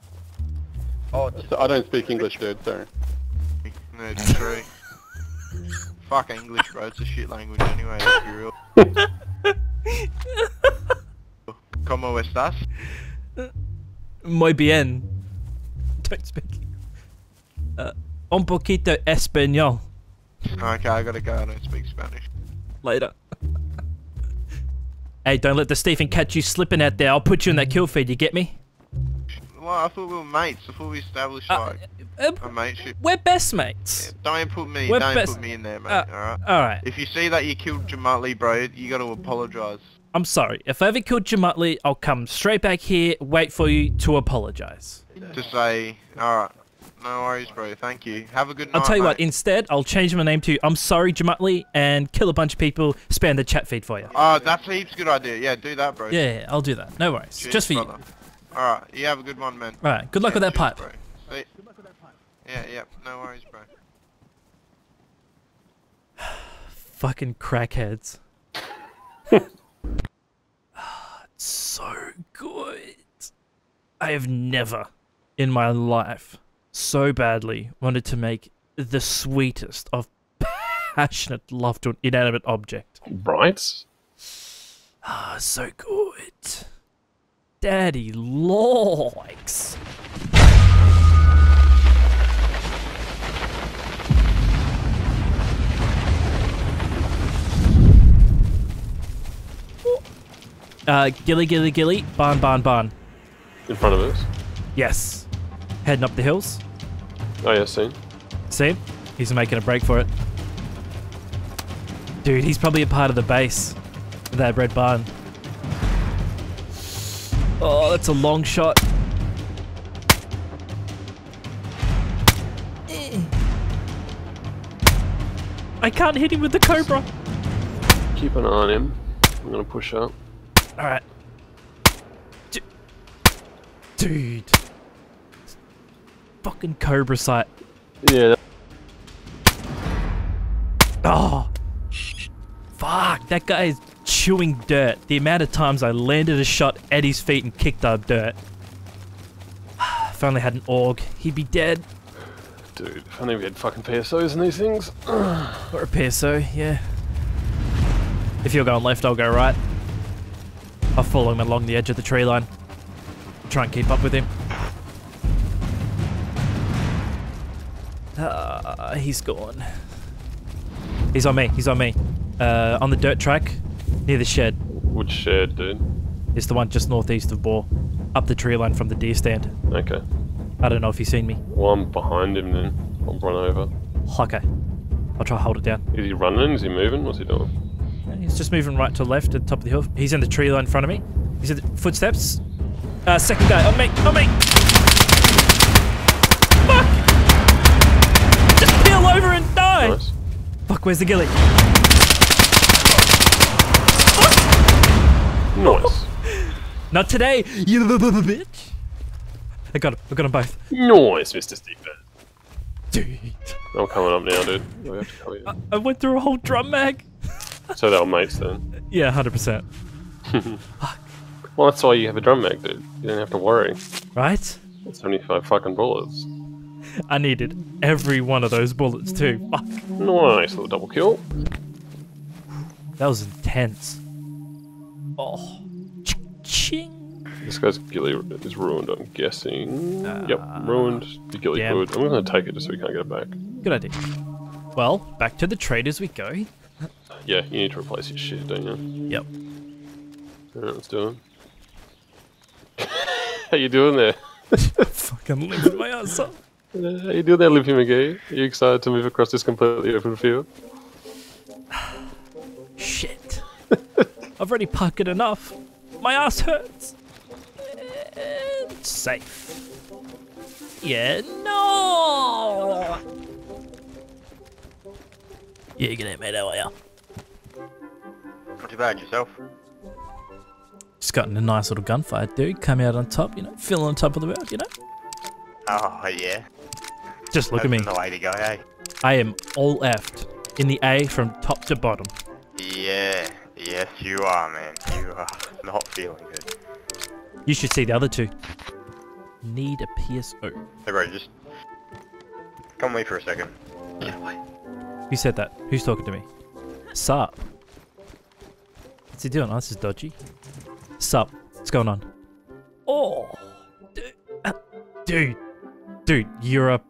S5: Oh,
S7: So I don't speak English, dude, sorry.
S6: No, it's true. Fuck English, bro. It's a shit language anyway. Let's be real. ¿Cómo estás?
S2: Muy bien. Don't speak. Uh, un poquito español.
S6: Okay, I gotta go. I don't speak Spanish.
S2: Later. hey, don't let the Stephen catch you slipping out there. I'll put you in that kill feed. You get me?
S6: Well, I thought we were mates. I thought we established
S2: Uh,
S6: like
S2: uh,
S6: a mateship.
S2: we're best mates.
S6: Don't put me.
S2: we're
S6: don't put me in there, mate.
S2: Uh,
S6: Alright.
S2: All right.
S6: If you see that you killed Jamali, bro, you gotta apologise.
S2: I'm sorry. If I ever killed Jamutli, I'll come straight back here, wait for you to apologize.
S6: To say, alright. No worries, bro. Thank you. Have a good night.
S2: I'll tell you what, instead, I'll change my name to I'm sorry, Jamutli, and kill a bunch of people, spam the chat feed for you.
S6: Oh, that's a heaps good idea. Yeah, do that, bro.
S2: Yeah, yeah, I'll do that. No worries.
S6: Cheers,
S2: Just for you.
S6: Alright, you have a good one, man.
S2: Alright, good luck with that
S6: cheers,
S2: pipe.
S6: Bro. See? Yeah, yeah, no worries, bro.
S2: Fucking crackheads. It's so good. I have never in my life so badly wanted to make the sweetest of passionate love to an inanimate object.
S3: Right?
S2: Ah, so good. Daddy likes. Uh, ghillie, ghillie, ghillie, barn, barn, barn.
S3: In front of us.
S2: Yes. Heading up the hills.
S3: Oh, yeah, seen.
S2: See? He's making a break for it. Dude, he's probably a part of the base. That red barn. Oh, that's a long shot. I can't hit him with the cobra.
S3: Keep an eye on him. I'm gonna push up.
S2: Alright. Dude. Fucking cobra sight.
S3: Yeah,
S2: Oh. Fuck, that guy is chewing dirt. The amount of times I landed a shot at his feet and kicked up dirt. If I only had an AUG, he'd be dead.
S3: dude. If only we had fucking PSOs in these things.
S2: Or a PSO, yeah. If you're going left, I'll go right. I'll follow him along the edge of the tree line. Try and keep up with him. He's gone. He's on me, he's on me. Uh, on the dirt track, near the shed.
S3: Which shed, dude?
S2: It's the one just northeast of Boar. Up the tree line from the deer stand.
S3: Okay.
S2: I don't know if you've seen me.
S3: Well, I'm behind him then. I'll run over.
S2: Okay. I'll try to hold it down.
S3: Is he running? Is he moving? What's he doing?
S2: He's just moving right to left at the top of the hill. He's in the tree line in front of me. He's at the footsteps. Uh, second guy, on me, on me! Fuck! Just peel over!
S3: Nice.
S2: Fuck, where's the ghillie?
S3: Nice.
S2: Not today, you little bitch! I got him. I got them both.
S3: Nice, Mr. Stephen.
S2: Dude.
S3: I'm coming up now, dude. I have to come here.
S2: I went through a whole drum mag.
S3: So they were mates then.
S2: Yeah, 100%.
S3: Well, that's why you have a drum mag, dude. You don't have to worry.
S2: Right?
S3: It's 75 fucking bullets.
S2: I needed every one of those bullets too. Fuck.
S3: Nice little double kill.
S2: That was intense. Oh. Ching.
S3: This guy's ghillie is ruined, I'm guessing. Uh, yep, ruined. The ghillie
S2: damn.
S3: I'm gonna take it just so we can't get it back.
S2: Good idea. Well, back to the trade as we go.
S3: Yeah, you need to replace your shit, don't you?
S2: Yep.
S3: Alright, let's do it. How you doing there?
S2: Fucking lifted my ass up.
S3: Uh, How you doing there, Limpy McGee? Are you excited to move across this completely open field?
S2: Shit. I've already puckered enough. My ass hurts. It's safe. Yeah, no. Yeah, get out, mate. How are ya?
S11: Not too bad yourself.
S2: Just gotten a nice little gunfight, dude. Come out on top, you know, feeling on top of the world, you know.
S11: Oh yeah.
S2: Just look at me.
S11: That's the way to go, hey?
S2: I am all effed in the A from top to bottom.
S11: Yeah. Yes, you are, man. You are not feeling good.
S2: You should see the other two. Need a PSO.
S11: Hey, bro, just come with me for a second.
S2: Who said that? Who's talking to me? Sup? What's he doing? Oh, this is dodgy. Sup? What's going on? Oh, dude, uh, dude, dude, you're a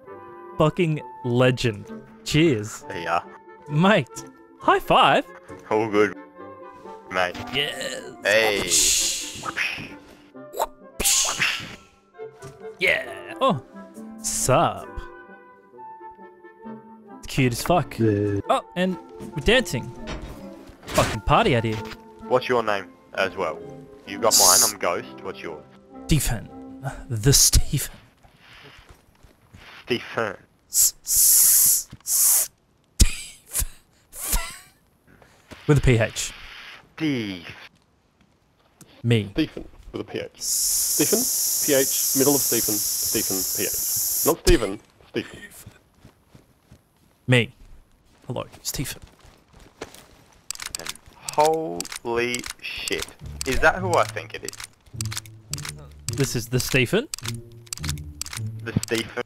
S2: fucking legend. Cheers,
S11: There you
S2: mate. High five.
S11: All good, mate.
S2: Yes.
S11: Hey.
S2: Yeah. Oh, sup? It's cute as fuck. Oh, and we're dancing. Fucking party out here.
S11: What's your name as well? You got mine. I'm Ghost. What's yours?
S2: Stephen. The Stephen.
S11: Stephen.
S2: S- s- Steve. With a PH.
S11: Steve.
S2: Me.
S7: Stephen with a PH. Stephen, PH, middle of Stephen, Stephen, PH. Not Stephen, Stephen.
S2: Me. Hello, Stephen.
S11: Holy shit. Is that who I think it is?
S2: This is the Stephen.
S11: The Stephen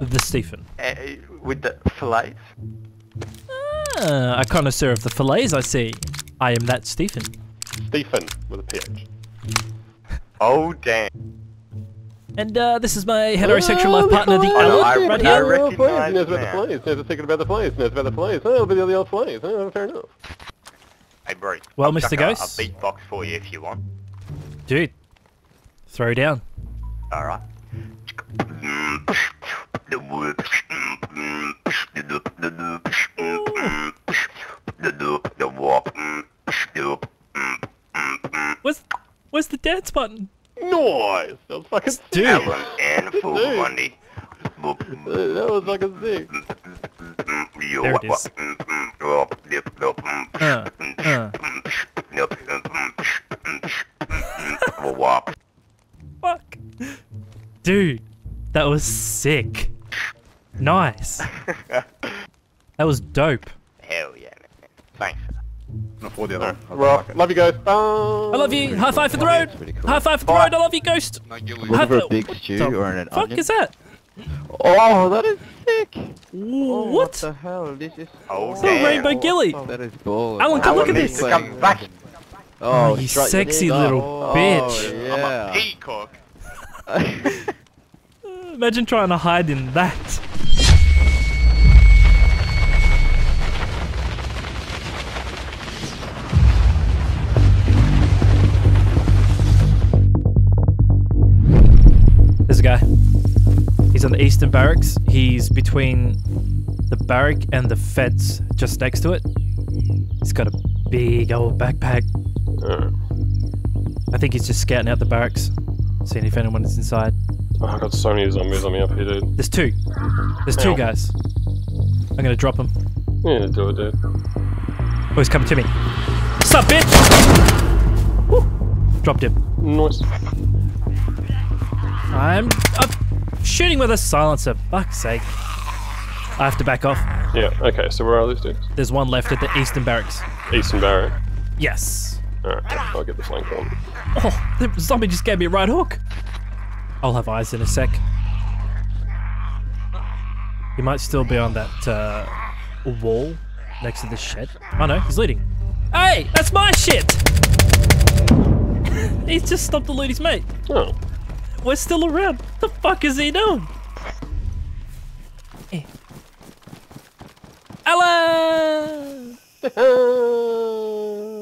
S2: The Stephen.
S11: uh, with the fillets?
S2: Ah, a connoisseur of the fillets, I see. I am that Stephen.
S7: Stephen with a PH.
S11: Oh damn.
S2: And uh, this is my heterosexual life partner, the
S11: I know, I-
S2: Alan, right
S11: I
S2: here.
S11: recognize
S7: He knows about the
S11: now.
S7: flames, knows a secret about the flames, knows about the flames. Oh, but the other flames. Oh, fair enough.
S11: Hey bro.
S2: Well,
S11: I'll
S2: Mr.
S11: chuck a-
S2: Ghost?
S11: A beatbox for you if you want.
S2: Dude, throw down.
S11: Alright.
S2: Where's, where's the dance button?
S7: Nice! That was fucking sick.
S2: Dude.
S11: and full
S7: Dude.
S11: Monday.
S7: Uh, That was fucking sick.
S2: There it is. Uh, fuck. Dude, that was sick. Nice. That was dope.
S11: Hell yeah, man. Thanks.
S12: Not for the other.
S7: Well, love you guys. Bye.
S2: I love you. High five for the road. High five for the road. I love you, Ghost. High
S10: Looking for a big stew or an
S2: fuck
S10: onion?
S2: is that?
S10: Oh, that is sick!
S2: Oh, what?
S10: What the hell? This is
S11: Oh
S2: It's a
S11: damn.
S2: rainbow ghillie.
S10: Oh, that is bull.
S2: Alan, come look at this.
S11: come back.
S10: Oh,
S2: oh
S10: you
S2: sexy little
S10: oh,
S2: bitch.
S11: I'm a peacock.
S2: Imagine trying to hide in that. There's a guy. He's on the eastern barracks. He's between the barrack and the fence just next to it. He's got a big old backpack.
S3: Uh.
S2: I think he's just scouting out the barracks, seeing if anyone is inside.
S3: Oh, I got so many zombies on me up here, dude.
S2: There's two. There's two guys. I'm gonna drop him.
S3: Yeah, do it, dude.
S2: Oh, he's coming to me. Sup, bitch? Woo. Dropped him.
S3: Nice.
S2: I'm, I'm shooting with a silencer. Fuck's sake. I have to back off.
S3: Yeah, okay, so where are these dudes?
S2: There's one left at the eastern barracks.
S3: Eastern Barrack.
S2: Yes.
S3: Alright, I'll get the flank on.
S2: Oh, the zombie just gave me a right hook. I'll have eyes in a sec. He might still be on that uh, wall next to the shed. Oh no, he's leading. Hey, that's my shit! he's just stopped the loot his mate.
S3: Oh.
S2: We're still around. What The fuck is he doing? Eh. Alan!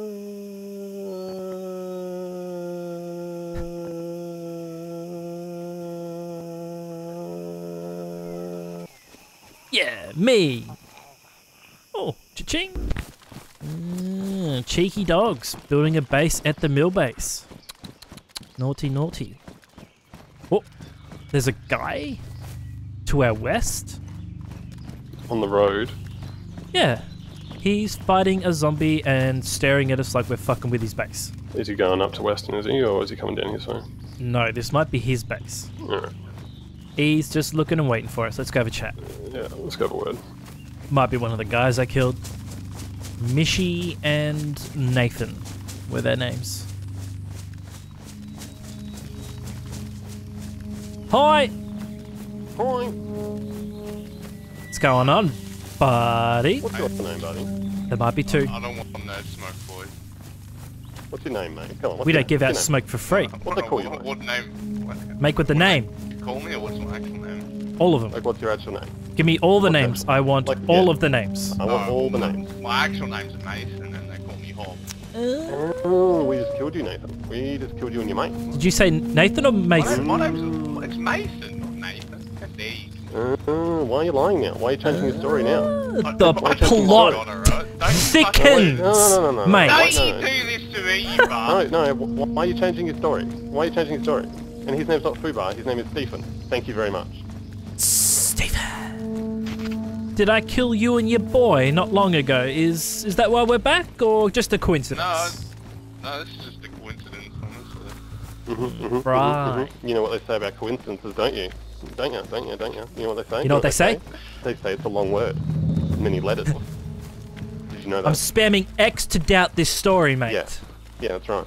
S2: Yeah, me. Oh, cha-ching. Mm, cheeky dogs building a base at the mill base. Naughty, naughty. Oh, there's a guy to our west.
S3: On the road.
S2: Yeah, he's fighting a zombie and staring at us like we're fucking with his base.
S3: Is he going up to Western, is he, or is he coming down here soon?
S2: No, this might be his base.
S3: Alright.
S2: He's just looking and waiting for us. Let's go have a chat.
S3: Yeah, let's go have a word.
S2: Might be one of the guys I killed. Mishi and Nathan were their names. Hi!
S7: Hi.
S2: What's going on, buddy?
S7: What's your name, buddy?
S2: There might be two.
S6: I don't want no smoke, boy.
S7: What's your name, mate? Come on.
S2: We don't give out
S7: your name?
S2: smoke for free.
S7: What they call you,
S6: What, what name?
S2: Make with the name.
S6: You call me or what's my actual name?
S2: All of them.
S7: Like, what's your actual name?
S2: Give me all the
S7: Okay.
S2: names. I want
S7: Like,
S2: all
S7: yeah.
S2: of the names.
S7: I want
S6: No,
S7: all the
S6: my-
S7: names.
S6: My actual name's Mason and they call me Hob.
S7: Oh, we just killed you, Nathan. We just killed you and your mate.
S2: Did you say Nathan or
S6: My,
S2: Mason?
S6: name, my name's it's Mason, not Nathan. How dare you?
S7: Uh, why are you lying now? Why are you changing your story now?
S6: I-
S2: The
S6: I- I just
S2: plot
S6: forgot. Don't
S2: thickens,
S7: No, no, no, no, no.
S2: mate.
S6: Don't you
S7: no.
S6: do this to me, you
S7: No, no, why are you changing your story? Why are you changing your story? And his name's not Fubar, his name is Stephen. Thank you very much.
S2: Stephen. Did I kill you and your boy not long ago? Is is that why we're back, or just a coincidence?
S6: No, no, this is just a coincidence, honestly.
S7: Mhm, mhm,
S2: Right.
S7: mhm. You know what they say about coincidences, don't you? Don't you? Don't you? Don't you? You know what they say?
S2: You know what they say?
S7: They say it's a long word. Many letters. Did you know that?
S2: I'm spamming X to doubt this story, mate.
S7: Yeah. Yeah, that's right.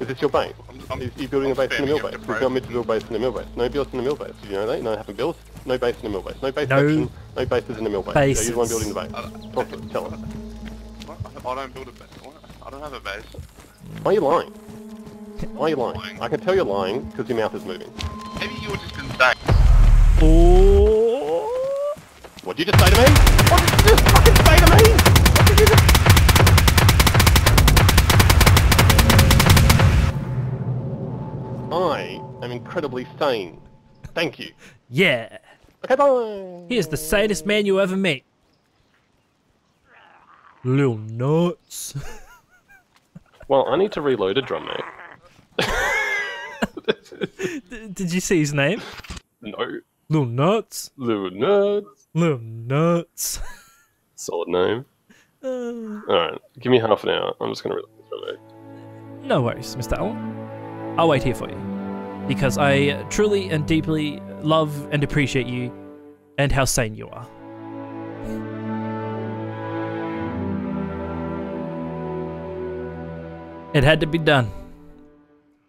S7: Is this your base?
S6: Um, I'm-
S7: I'm- building a
S6: I'm
S7: base in a mill base?
S6: up
S7: We've
S6: the
S7: not meant to build base in a mill base. No builds in a mill base. Did you know that? You know haven't built? No base in a mill base. No base
S2: No
S7: section. No bases in a mill base. Yeah, you're the one building the base. Talk to us. Tell us.
S6: I I don't build a base. I don't have a base.
S7: Why are you lying? Why are you lying? I can tell you're lying because your mouth is moving.
S6: Maybe you were just insane.
S2: Oh.
S7: What did you just say to me? What did you just fucking say to me? What did you just... I am incredibly sane. Thank you.
S2: Yeah.
S7: Okay, bye.
S2: Here's the sanest man you ever met. Little nuts.
S3: Well, I need to reload a drum, mate.
S2: Did you see his name?
S3: No.
S2: Little nuts.
S3: Little nuts.
S2: Little nuts.
S3: Solid name.
S2: Uh,
S3: Alright, give me half an hour. I'm just gonna reload this drum, mate.
S2: no worries, Mr. Alan. I'll wait here for you. Because I truly and deeply love and appreciate you and how sane you are. It had to be done.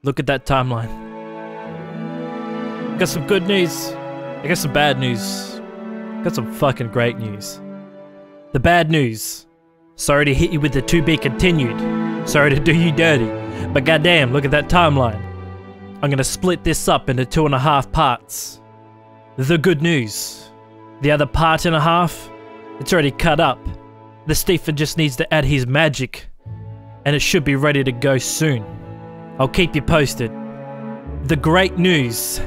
S2: Look at that timeline. Got some good news. I got some bad news. Got some fucking great news. The bad news. Sorry to hit you with the to be continued. Sorry to do you dirty. But goddamn, look at that timeline. I'm gonna split this up into two and a half parts. The good news. The other part and a half, it's already cut up. The Stephen just needs to add his magic. And it should be ready to go soon. I'll keep you posted. The great news.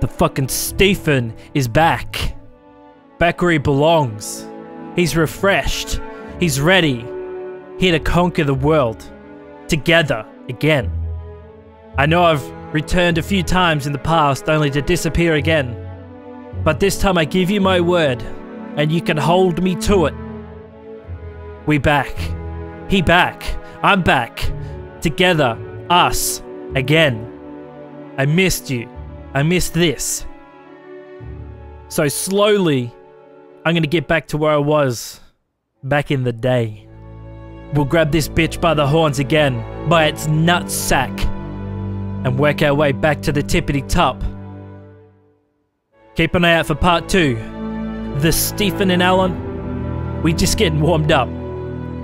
S2: The fucking Stephen is back. Back where he belongs. He's refreshed. He's ready. Here to conquer the world. Together again. I know I've returned a few times in the past only to disappear again. But this time I give you my word, and you can hold me to it. We back. He back. I'm back. Together. Us. Again. I missed you. I missed this. So slowly, I'm gonna get back to where I was back in the day. We'll grab this bitch by the horns again, by its nut sack, and work our way back to the tippity top. Keep an eye out for part two. The Stephen and Alan, we just getting warmed up.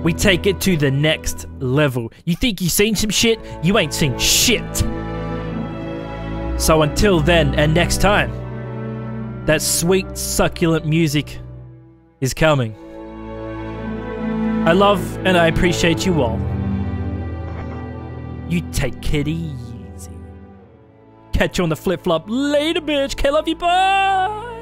S2: We take it to the next level. You think you seen some shit? You ain't seen shit. So until then and next time, that sweet, succulent music is coming. I love and I appreciate you all. You take it easy. Catch you on the flip flop later, bitch. K love you. Bye.